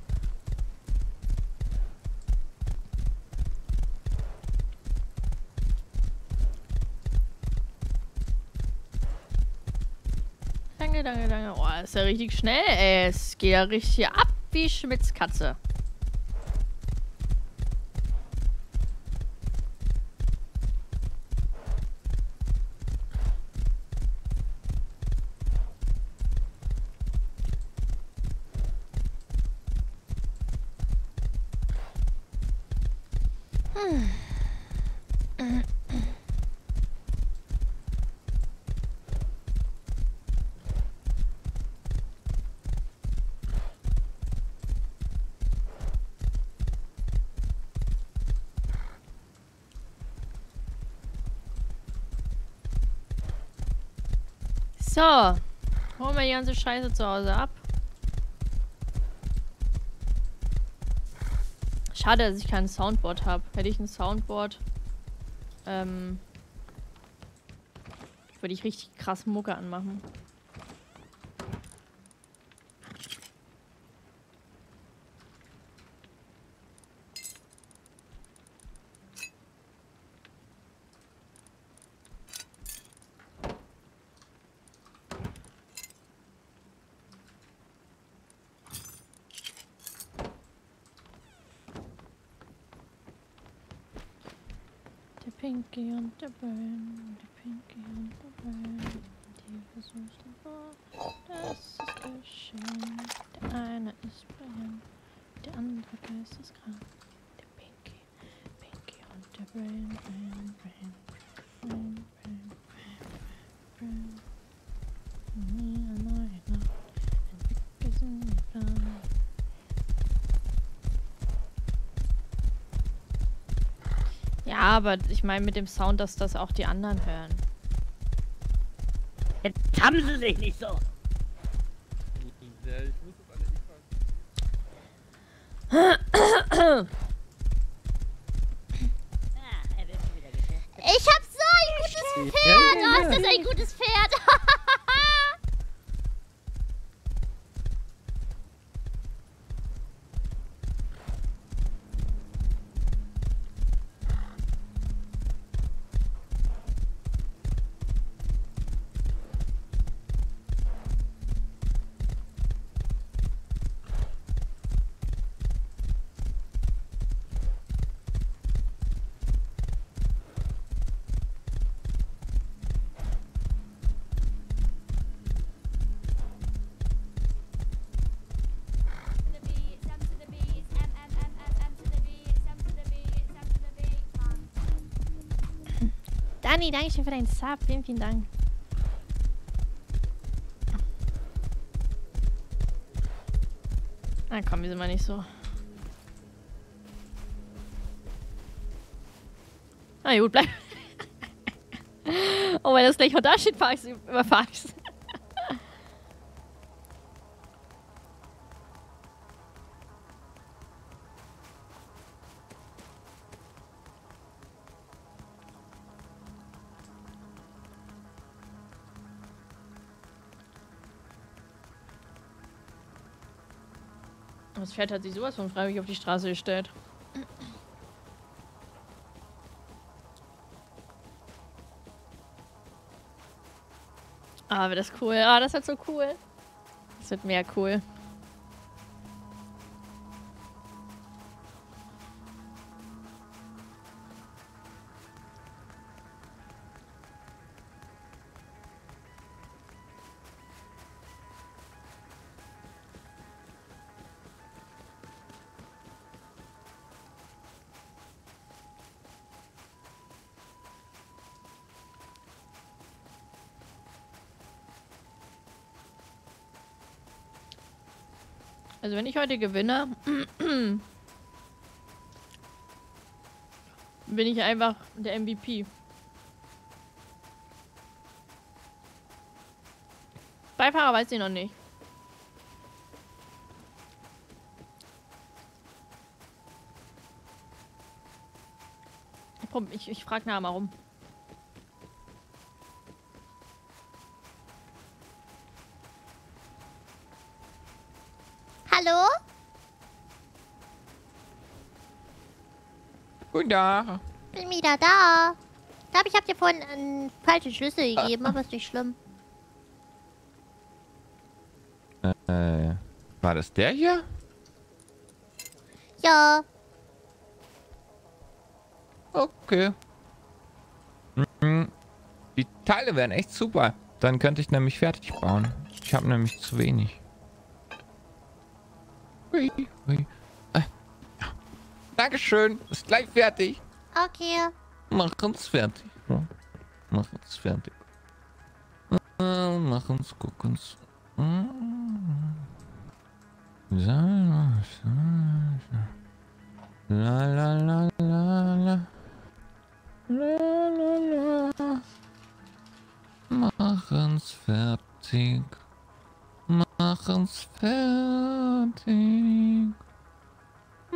Danke, danke, danke. Oh, ist ja richtig schnell, ey. Es geht ja richtig ab wie Schmitz Katze. So. Holen wir die ganze Scheiße zu Hause ab. Schade, dass ich kein Soundboard habe. Hätte ich ein Soundboard, ähm, würde ich richtig krass Mucke anmachen. Der Pinky und der Brain, der Pinky und der Brain, die versuchen oh, das ist geschehen. Der eine ist Brian, der andere geisteskrank. Der Pinky, Pinky und der Brain, Brain, Brain, Brain, Brain, Brain, Brain. Nie eine neue Nacht, entwickeln den Plan. Ja, aber ich meine mit dem Sound, dass das auch die anderen hören. Jetzt haben sie sich nicht so. Dani, danke schön für deinen Sub. Vielen, vielen Dank. Na komm, wir sind mal nicht so. Na gut, bleib. oh, wenn das gleich noch da steht, fahr ich's, überfahr ich's. Das Pferd hat sich sowas von freiwillig auf die Straße gestellt. Ah, wird das cool. Ah, das wird so cool. Das wird mehr cool. Also wenn ich heute gewinne, bin ich einfach der MVP. Beifahrer weiß ich noch nicht. Ich, ich frage nachher mal rum. Hallo? Guten Tag. Bin wieder da. Ich glaube, ich habe dir vorhin einen falschen Schlüssel gegeben, aber ist nicht schlimm. Äh, war das der hier? Ja. Okay. Mhm. Die Teile wären echt super. Dann könnte ich nämlich fertig bauen. Ich habe nämlich zu wenig. Hui, hui. Dankeschön. Ist gleich fertig. Okay. Machen's fertig. Ja. Machen's fertig. Äh, machen's, gucken's. Mm. La la la la la. La la la. Machen's fertig. fertig. Machen's fertig.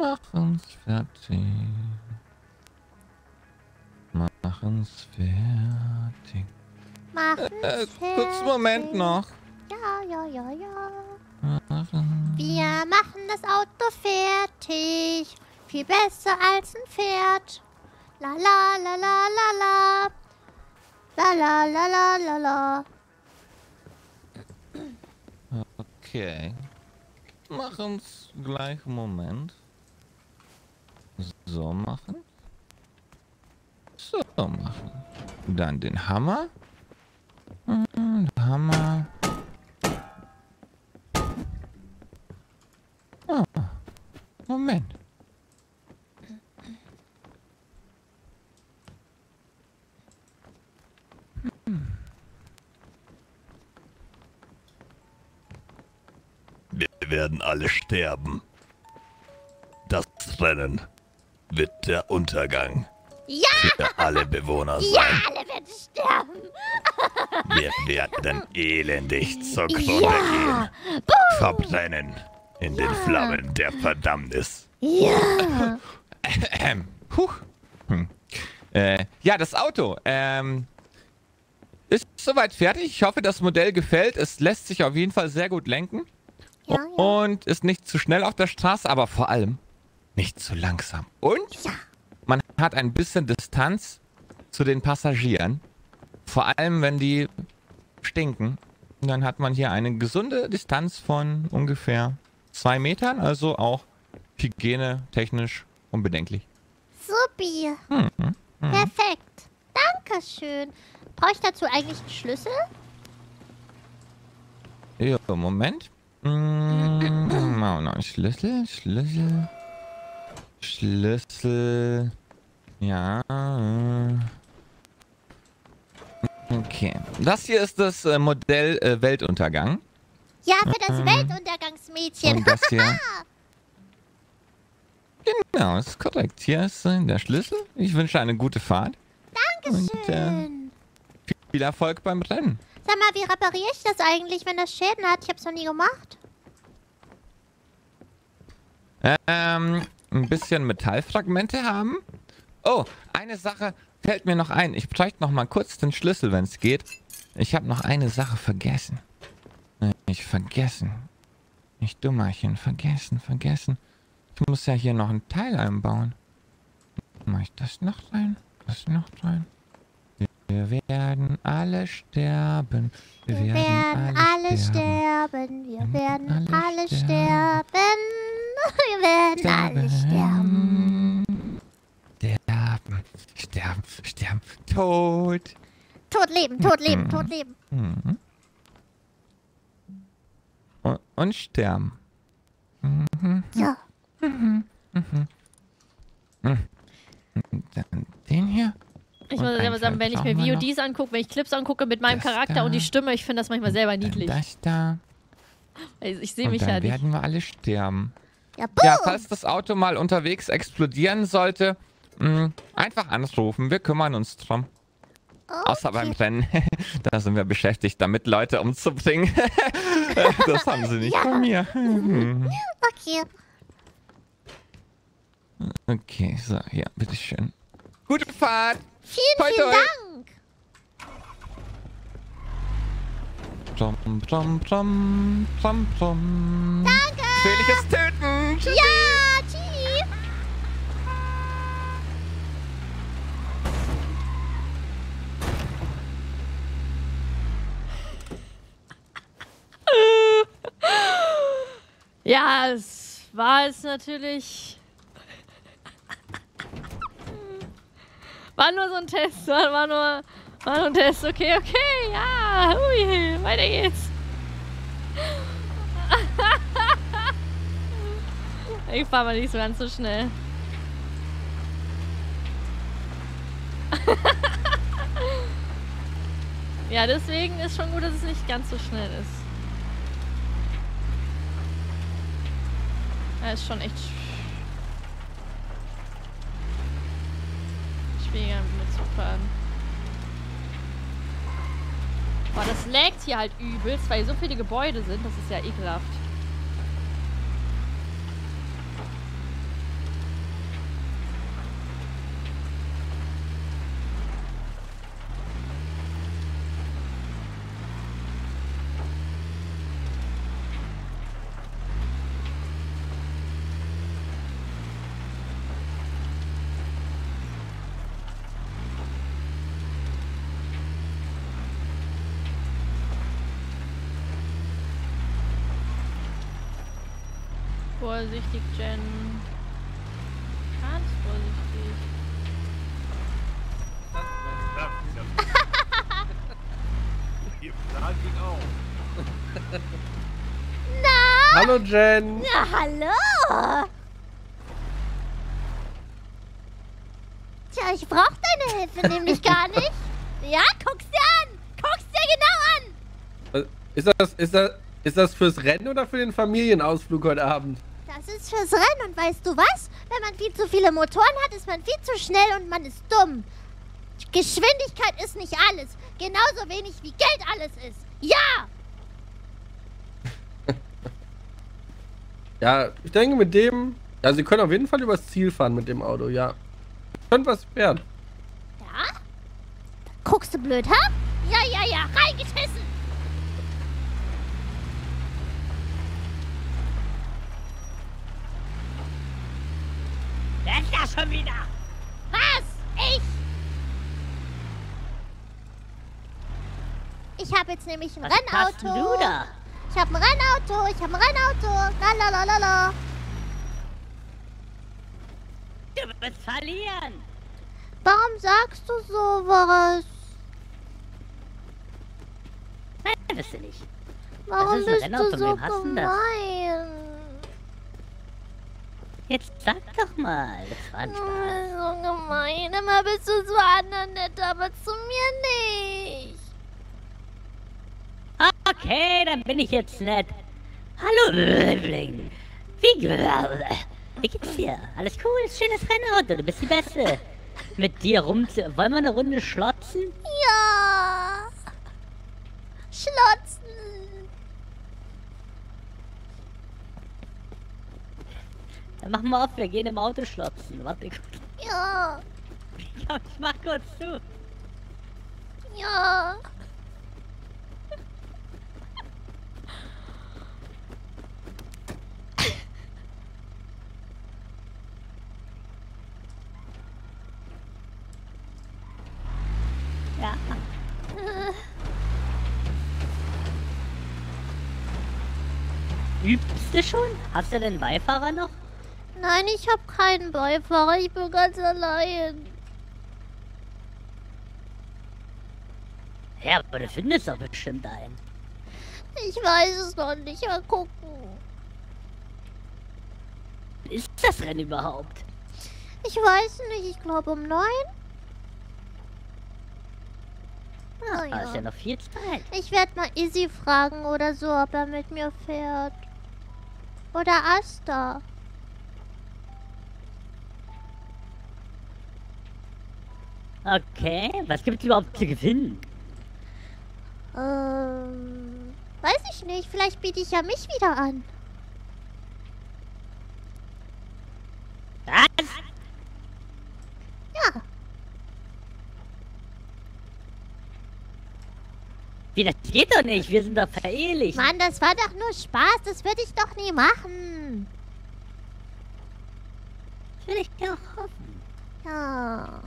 Machen's fertig. Machen's fertig. Machen's Äh, kurzen Moment fertig. noch. Ja, ja, ja, ja. Machen. Wir machen das Auto fertig. Viel besser als ein Pferd. La la la la la la. La la la la la la. Okay. Machen's gleich einen Moment. So machen. So machen. Dann den Hammer. Und Hammer. Ah, Moment. Wir werden alle sterben. Das Rennen wird der Untergang Ja, für alle Bewohner ja, sein. alle werden sterben. Wir werden elendig zugrunde Ja, gehen. Verbrennen in den Flammen der Verdammnis. ja. Ähm, huch. Hm. Äh, ja, das Auto. Ähm, ist soweit fertig. Ich hoffe, das Modell gefällt. Es lässt sich auf jeden Fall sehr gut lenken. Ja, ja. Und ist nicht zu schnell auf der Straße, aber vor allem nicht zu langsam. Und man hat ein bisschen Distanz zu den Passagieren. Vor allem, wenn die stinken. Und dann hat man hier eine gesunde Distanz von ungefähr zwei Metern. Also auch hygienetechnisch unbedenklich. Supi. Perfekt. Dankeschön. Brauche ich dazu eigentlich einen Schlüssel? Ja, Moment. Mm, oh, no, Schlüssel, Schlüssel. Schlüssel. Ja. Okay. Das hier ist das äh, Modell äh, Weltuntergang. Ja, für das Weltuntergangsmädchen. Und das hier. Genau, ist korrekt. Hier ist äh, der Schlüssel. Ich wünsche eine gute Fahrt. Und äh, Dankeschön. viel Erfolg beim Rennen. Sag mal, wie repariere ich das eigentlich, wenn das Schäden hat? Ich hab's noch nie gemacht. Ähm, ein bisschen Metallfragmente haben. Oh, eine Sache fällt mir noch ein. Ich bräuchte noch mal kurz den Schlüssel, wenn es geht. Ich habe noch eine Sache vergessen. Ich vergessen. Nicht Dummerchen. Vergessen, vergessen. Ich muss ja hier noch ein Teil einbauen. Mach ich das noch rein? Das noch rein? Wir werden alle sterben. Wir, Wir werden alle sterben. Wir werden alle sterben. Wir werden alle sterben. Sterben. Sterben. Sterben. Tod. Tot leben, tot leben, tot leben. Mhm. Und, und sterben. Ja. Dann den hier. Ich muss selber sagen, wenn ich mir VODs angucke, wenn ich Clips angucke mit meinem Charakter da. und die Stimme, ich finde das manchmal selber niedlich. das da. Also ich sehe Und mich dann ja nicht. werden wir alle sterben. Ja, Ja, falls das Auto mal unterwegs explodieren sollte, mh, einfach anrufen. Wir kümmern uns drum. Außer beim Rennen. da sind wir beschäftigt, damit Leute umzubringen. das haben sie nicht von mir. Okay. Okay, so, hier, bitteschön. Gute Fahrt! Vielen, Toi, vielen toi. Dank. Trom, trom, trom, trom, trom. Danke. Gefährliches Töten! Tschüss. Ja, tschüss. Ja, es war es natürlich. War nur so ein Test, war, war nur, war nur ein Test. Okay, okay, ja, hui, weiter geht's. Ich fahr mal nicht so ganz so schnell. ja, deswegen ist schon gut, dass es nicht ganz so schnell ist. Ja, ist schon echt sch- schwieriger mitzufahren. Boah, das laggt hier halt übelst, weil hier so viele Gebäude sind. Das ist ja ekelhaft. Vorsichtig, Jen. Ganz vorsichtig. Ihr Plan geht auf. Hallo Jen. Na, hallo. Tja, ich brauch deine Hilfe nämlich gar nicht. Ja, guck's dir an. Guck's dir genau an. Ist das, ist das, ist das fürs Rennen oder für den Familienausflug heute Abend? Ist fürs Rennen und weißt du was? Wenn man viel zu viele Motoren hat, ist man viel zu schnell und man ist dumm. Geschwindigkeit ist nicht alles. Genauso wenig wie Geld alles ist. Ja! Ja, ich denke mit dem. Ja, sie können auf jeden Fall übers Ziel fahren mit dem Auto, ja. Könnte was werden. Ja? Guckst du blöd, ha? Ja, ja, ja, reingeschissen. Wer ist da schon wieder? Was? Ich? Ich habe jetzt nämlich ein Was Rennauto. du da? Ich habe ein Rennauto. Ich habe ein Rennauto. La la la la la. Du wirst verlieren. Warum sagst du sowas? Nein, wirst du nicht. Warum bist du so gemein? Jetzt sag doch mal. Das war ein Spaß. Oh, so gemein. Immer bist du zu anderen nett, aber zu mir nicht. Okay, dann bin ich jetzt nett. Hallo, Liebling. Wie, wie geht's dir? Alles cool? Schönes Rennauto, du bist die Beste. Mit dir rum... Wollen wir eine Runde schlotzen? Ja. Schlotzen. Dann machen wir auf, wir gehen im Auto schlotzen. Warte kurz. Ja. Ja, ich mach kurz zu. Ja. Ja. Übst du schon? Hast du den Beifahrer noch? Nein, ich habe keinen Beifahrer. Ich bin ganz allein. Ja, aber du findest doch bestimmt einen. Ich weiß es noch nicht. Mal gucken. Ist das Rennen überhaupt? Ich weiß nicht. Ich glaube um neun. Ah, ja. ist ja noch viel Zeit. Ich werde mal Izzy fragen oder so, ob er mit mir fährt. Oder Asta. Okay, was gibt's überhaupt zu gewinnen? Ähm, weiß ich nicht. Vielleicht biete ich ja mich wieder an. Was? Ja. Wie, das geht doch nicht. Wir sind doch verehelicht. Mann, das war doch nur Spaß. Das würde ich doch nie machen. Das will ich auch hoffen. Ja.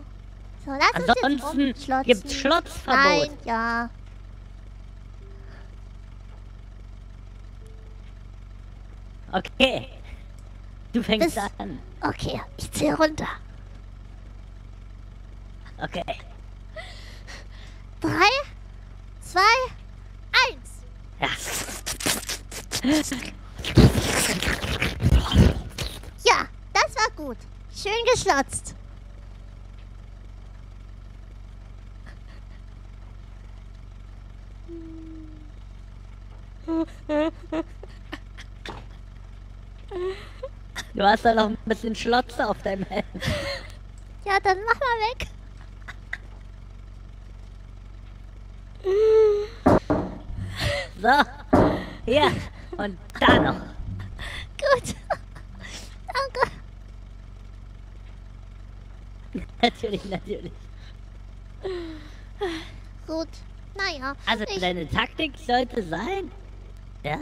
So, lass Ansonsten gibt's Schlotzverbot. Nein, ja. Okay. Du fängst Das- an. Okay, ich zähle runter. Okay. Drei, zwei, eins. Ja. Ja, das war gut. Schön geschlotzt. Du hast da noch ein bisschen Schlotze auf deinem Helm. Ja, dann mach mal weg. So. Hier. Und da noch. Gut. Danke. Natürlich, natürlich. Gut. Naja. Also deine Taktik sollte sein. Ja.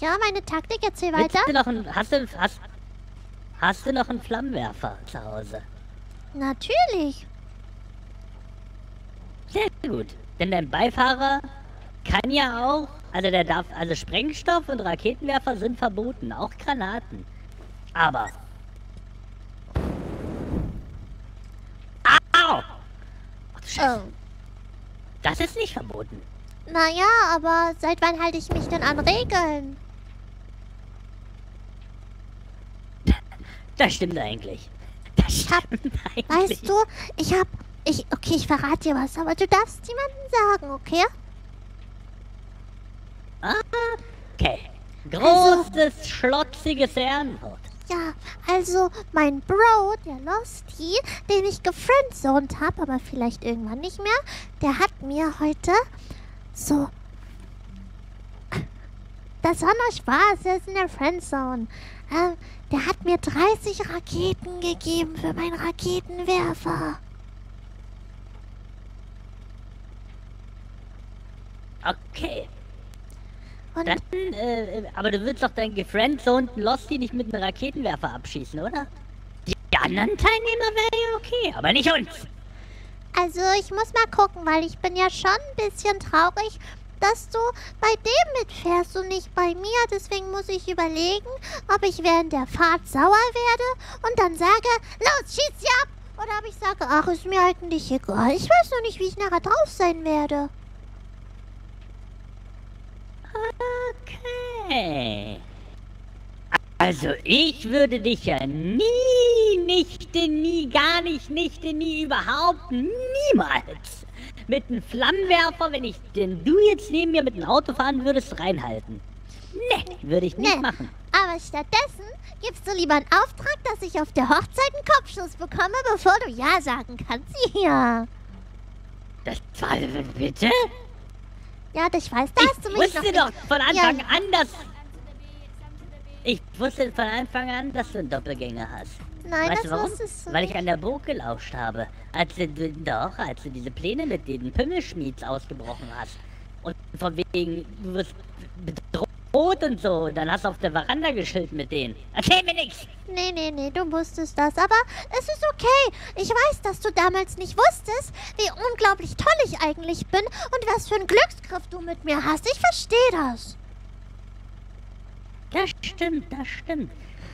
ja, meine Taktik, erzähl Willst weiter. du noch ein, hast du hast, hast du noch einen Flammenwerfer zu Hause? Natürlich. Sehr gut. Denn dein Beifahrer kann ja auch, also der darf, also Sprengstoff und Raketenwerfer sind verboten, auch Granaten. Aber. Au! Ach Oh. das ist nicht verboten. Naja, aber seit wann halte ich mich denn an Regeln? Das stimmt eigentlich. Das hab- stimmt eigentlich. Weißt du, ich hab. Ich. Okay, ich verrate dir was, aber du darfst niemandem sagen, okay? Okay. Großes, schlotziges Ehrenwort. Ja, also mein Bro, der Losty, den ich gefriendzoned habe, aber vielleicht irgendwann nicht mehr, der hat mir heute so. Das war nur Spaß, der ist in der Friendzone. Ähm, der hat mir 30 Raketen gegeben für meinen Raketenwerfer. Okay. Und Dann, äh, aber du willst doch deinen gefriendzonten Losty nicht mit einem Raketenwerfer abschießen, oder? Die anderen Teilnehmer wären ja okay, aber nicht uns. Also ich muss mal gucken, weil ich bin ja schon ein bisschen traurig, dass du bei dem mitfährst und nicht bei mir. Deswegen muss ich überlegen, ob ich während der Fahrt sauer werde und dann sage, los, schieß sie ab. Oder ob ich sage, ach, ist mir eigentlich egal. Ich weiß noch nicht, wie ich nachher drauf sein werde. Okay. Also ich würde dich ja nie, nicht, nie, gar nicht, nicht, nie, überhaupt, niemals mit einem Flammenwerfer, wenn ich denn du jetzt neben mir mit dem Auto fahren würdest, reinhalten. Nee, würde ich nicht Nee. machen. Aber stattdessen gibst du lieber einen Auftrag, dass ich auf der Hochzeit einen Kopfschuss bekomme, bevor du Ja sagen kannst. Ja. Das war bitte? Ja, ich weiß, da hast du Ich mich noch wusste nicht- doch von Anfang Ja. an, dass... Ich wusste von Anfang an, dass du einen Doppelgänger hast. Nein, weißt das du warum? wusstest du Weil ich an der Burg gelauscht habe. Als du, doch, als du diese Pläne mit den Pimmelschmieds ausgebrochen hast. Und von wegen, du wirst bedroht und so. Dann hast du auf der Veranda geschillt mit denen. Erzähl mir nichts! Nee, nee, nee, du wusstest das. Aber es ist okay. Ich weiß, dass du damals nicht wusstest, wie unglaublich toll ich eigentlich bin und was für einen Glücksgriff du mit mir hast. Ich verstehe das. Das stimmt, das stimmt.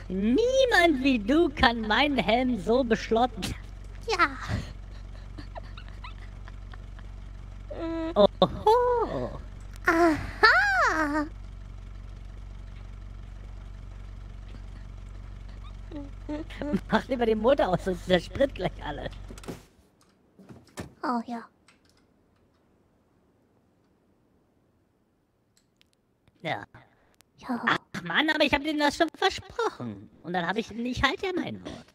Niemand wie du kann meinen Helm so beschlotten. Ja. Oho! Aha. Mach lieber den Motor aus, sonst ist der Sprit gleich alle. Oh ja. Ja. Ja. Ach Mann, aber ich habe denen das schon versprochen. Und dann habe ich, ich halte ja mein Wort.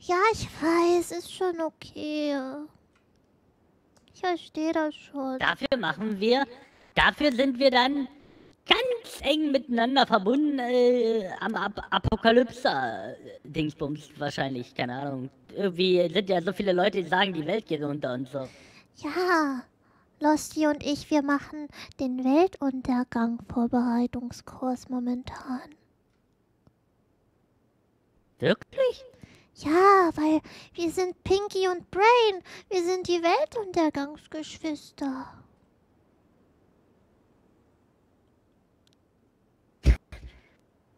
Ja, ich weiß, ist schon okay. Ich verstehe das schon. Dafür machen wir, dafür sind wir dann ganz eng miteinander verbunden äh, am Ap Apokalypse-Dingsbums wahrscheinlich, keine Ahnung. Irgendwie sind ja so viele Leute, die sagen, die Welt geht unter und so. Ja. Losty und ich, wir machen den Weltuntergang-Vorbereitungskurs momentan. Wirklich? Ja, weil wir sind Pinky und Brain. Wir sind die Weltuntergangsgeschwister.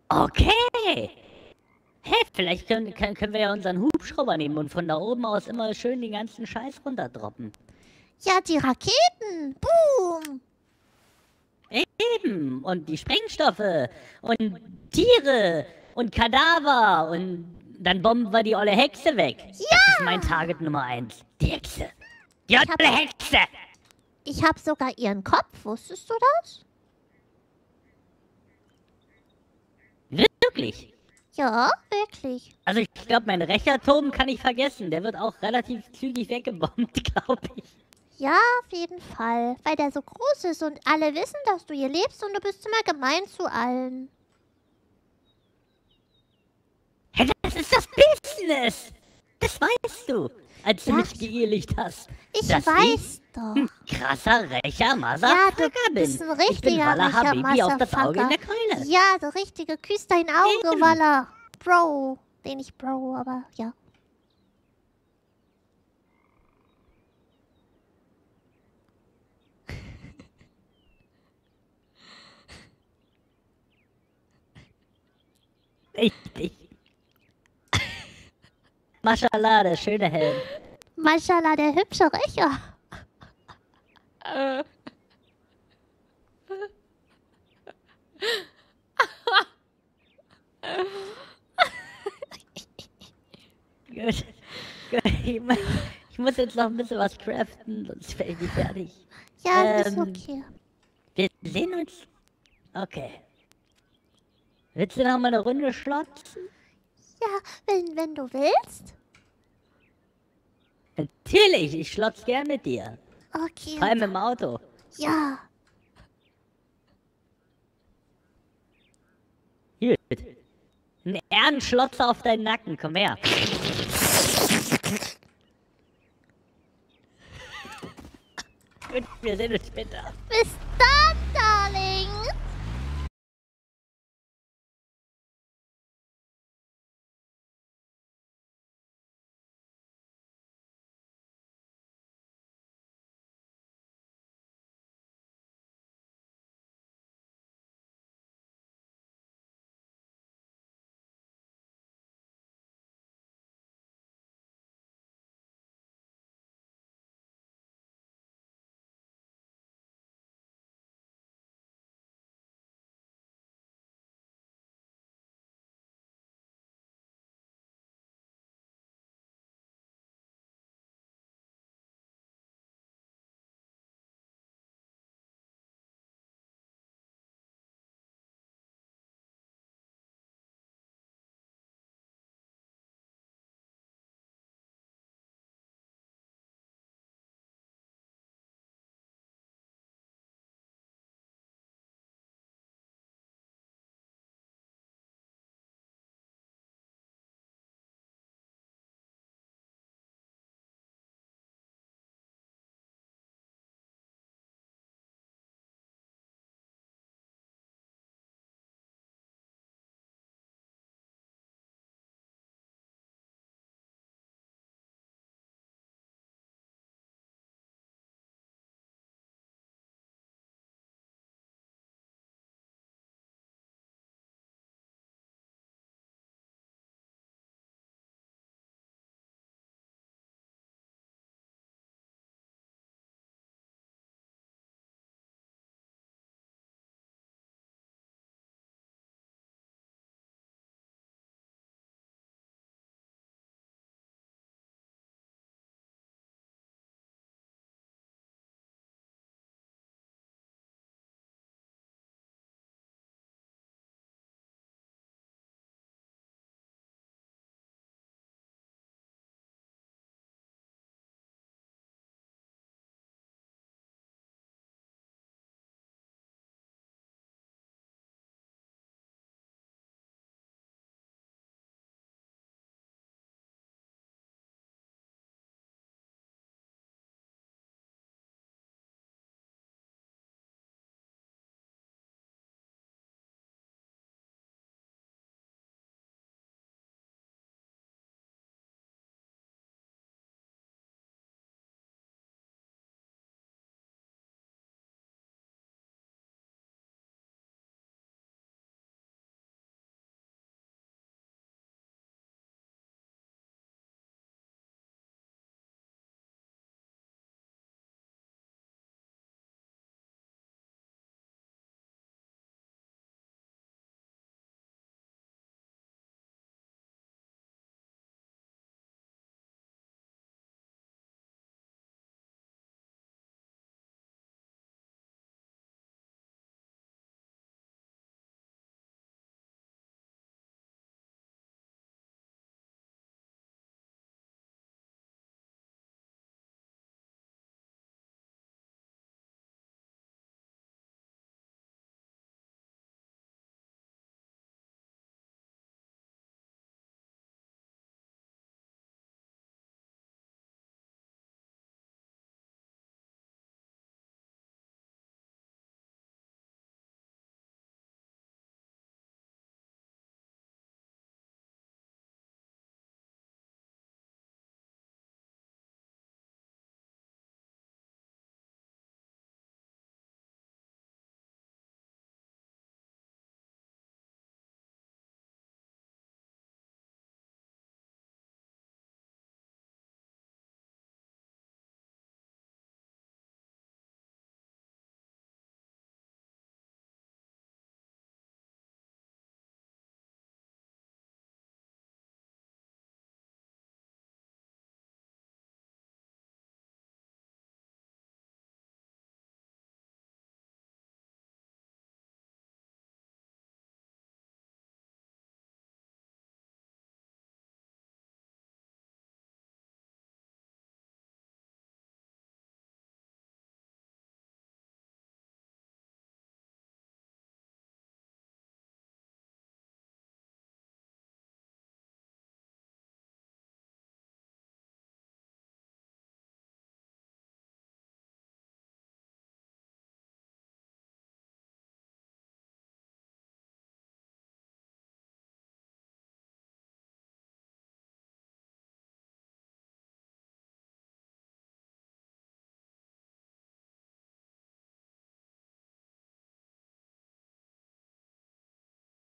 Okay. Hey, vielleicht können, können, können wir ja unseren Hubschrauber nehmen und von da oben aus immer schön den ganzen Scheiß runterdroppen. Ja, die Raketen. Boom. Eben. Und die Sprengstoffe. Und Tiere. Und Kadaver. Und dann bomben wir die olle Hexe weg. Ja! Das ist mein Target Nummer eins. Die Hexe. Die hab- olle Hexe. Ich habe sogar ihren Kopf. Wusstest du das? Wirklich. Ja, wirklich. Also ich glaube, mein Recherturm kann ich vergessen. Der wird auch relativ zügig weggebombt, glaube ich. Ja, auf jeden Fall. Weil der so groß ist und alle wissen, dass du hier lebst und du bist immer gemein zu allen. Hey, das ist das Business! Das weißt du, als du Ja. mich geehelicht hast. Ich weiß doch. ein krasser, reicher Ja, Motherfucker du bin. bist ein ich bin richtiger Walla reicher Habibi auf das Auge in der. Keule. Ja, der richtige. Küss dein Auge, Eben. Walla. Bro. Nee, nicht Bro, aber ja. Richtig. Mashallah, der schöne Helm. Mashallah, der hübsche Rächer. Äh. Gut. Gut, Ich, mu- ich muss jetzt noch ein bisschen was craften, sonst werde ich nicht fertig. Ja, ist Ähm. okay. Wir sehen uns. Okay. Willst du noch mal eine Runde schlotzen? Ja, wenn, wenn du willst. Natürlich, ich schlotz gern mit dir. Okay. Vor allem im Auto. Ja. Gut. Ein Ehrenschlotzer auf deinen Nacken, komm her. Gut, wir sehen uns später. Bis dann, Darling.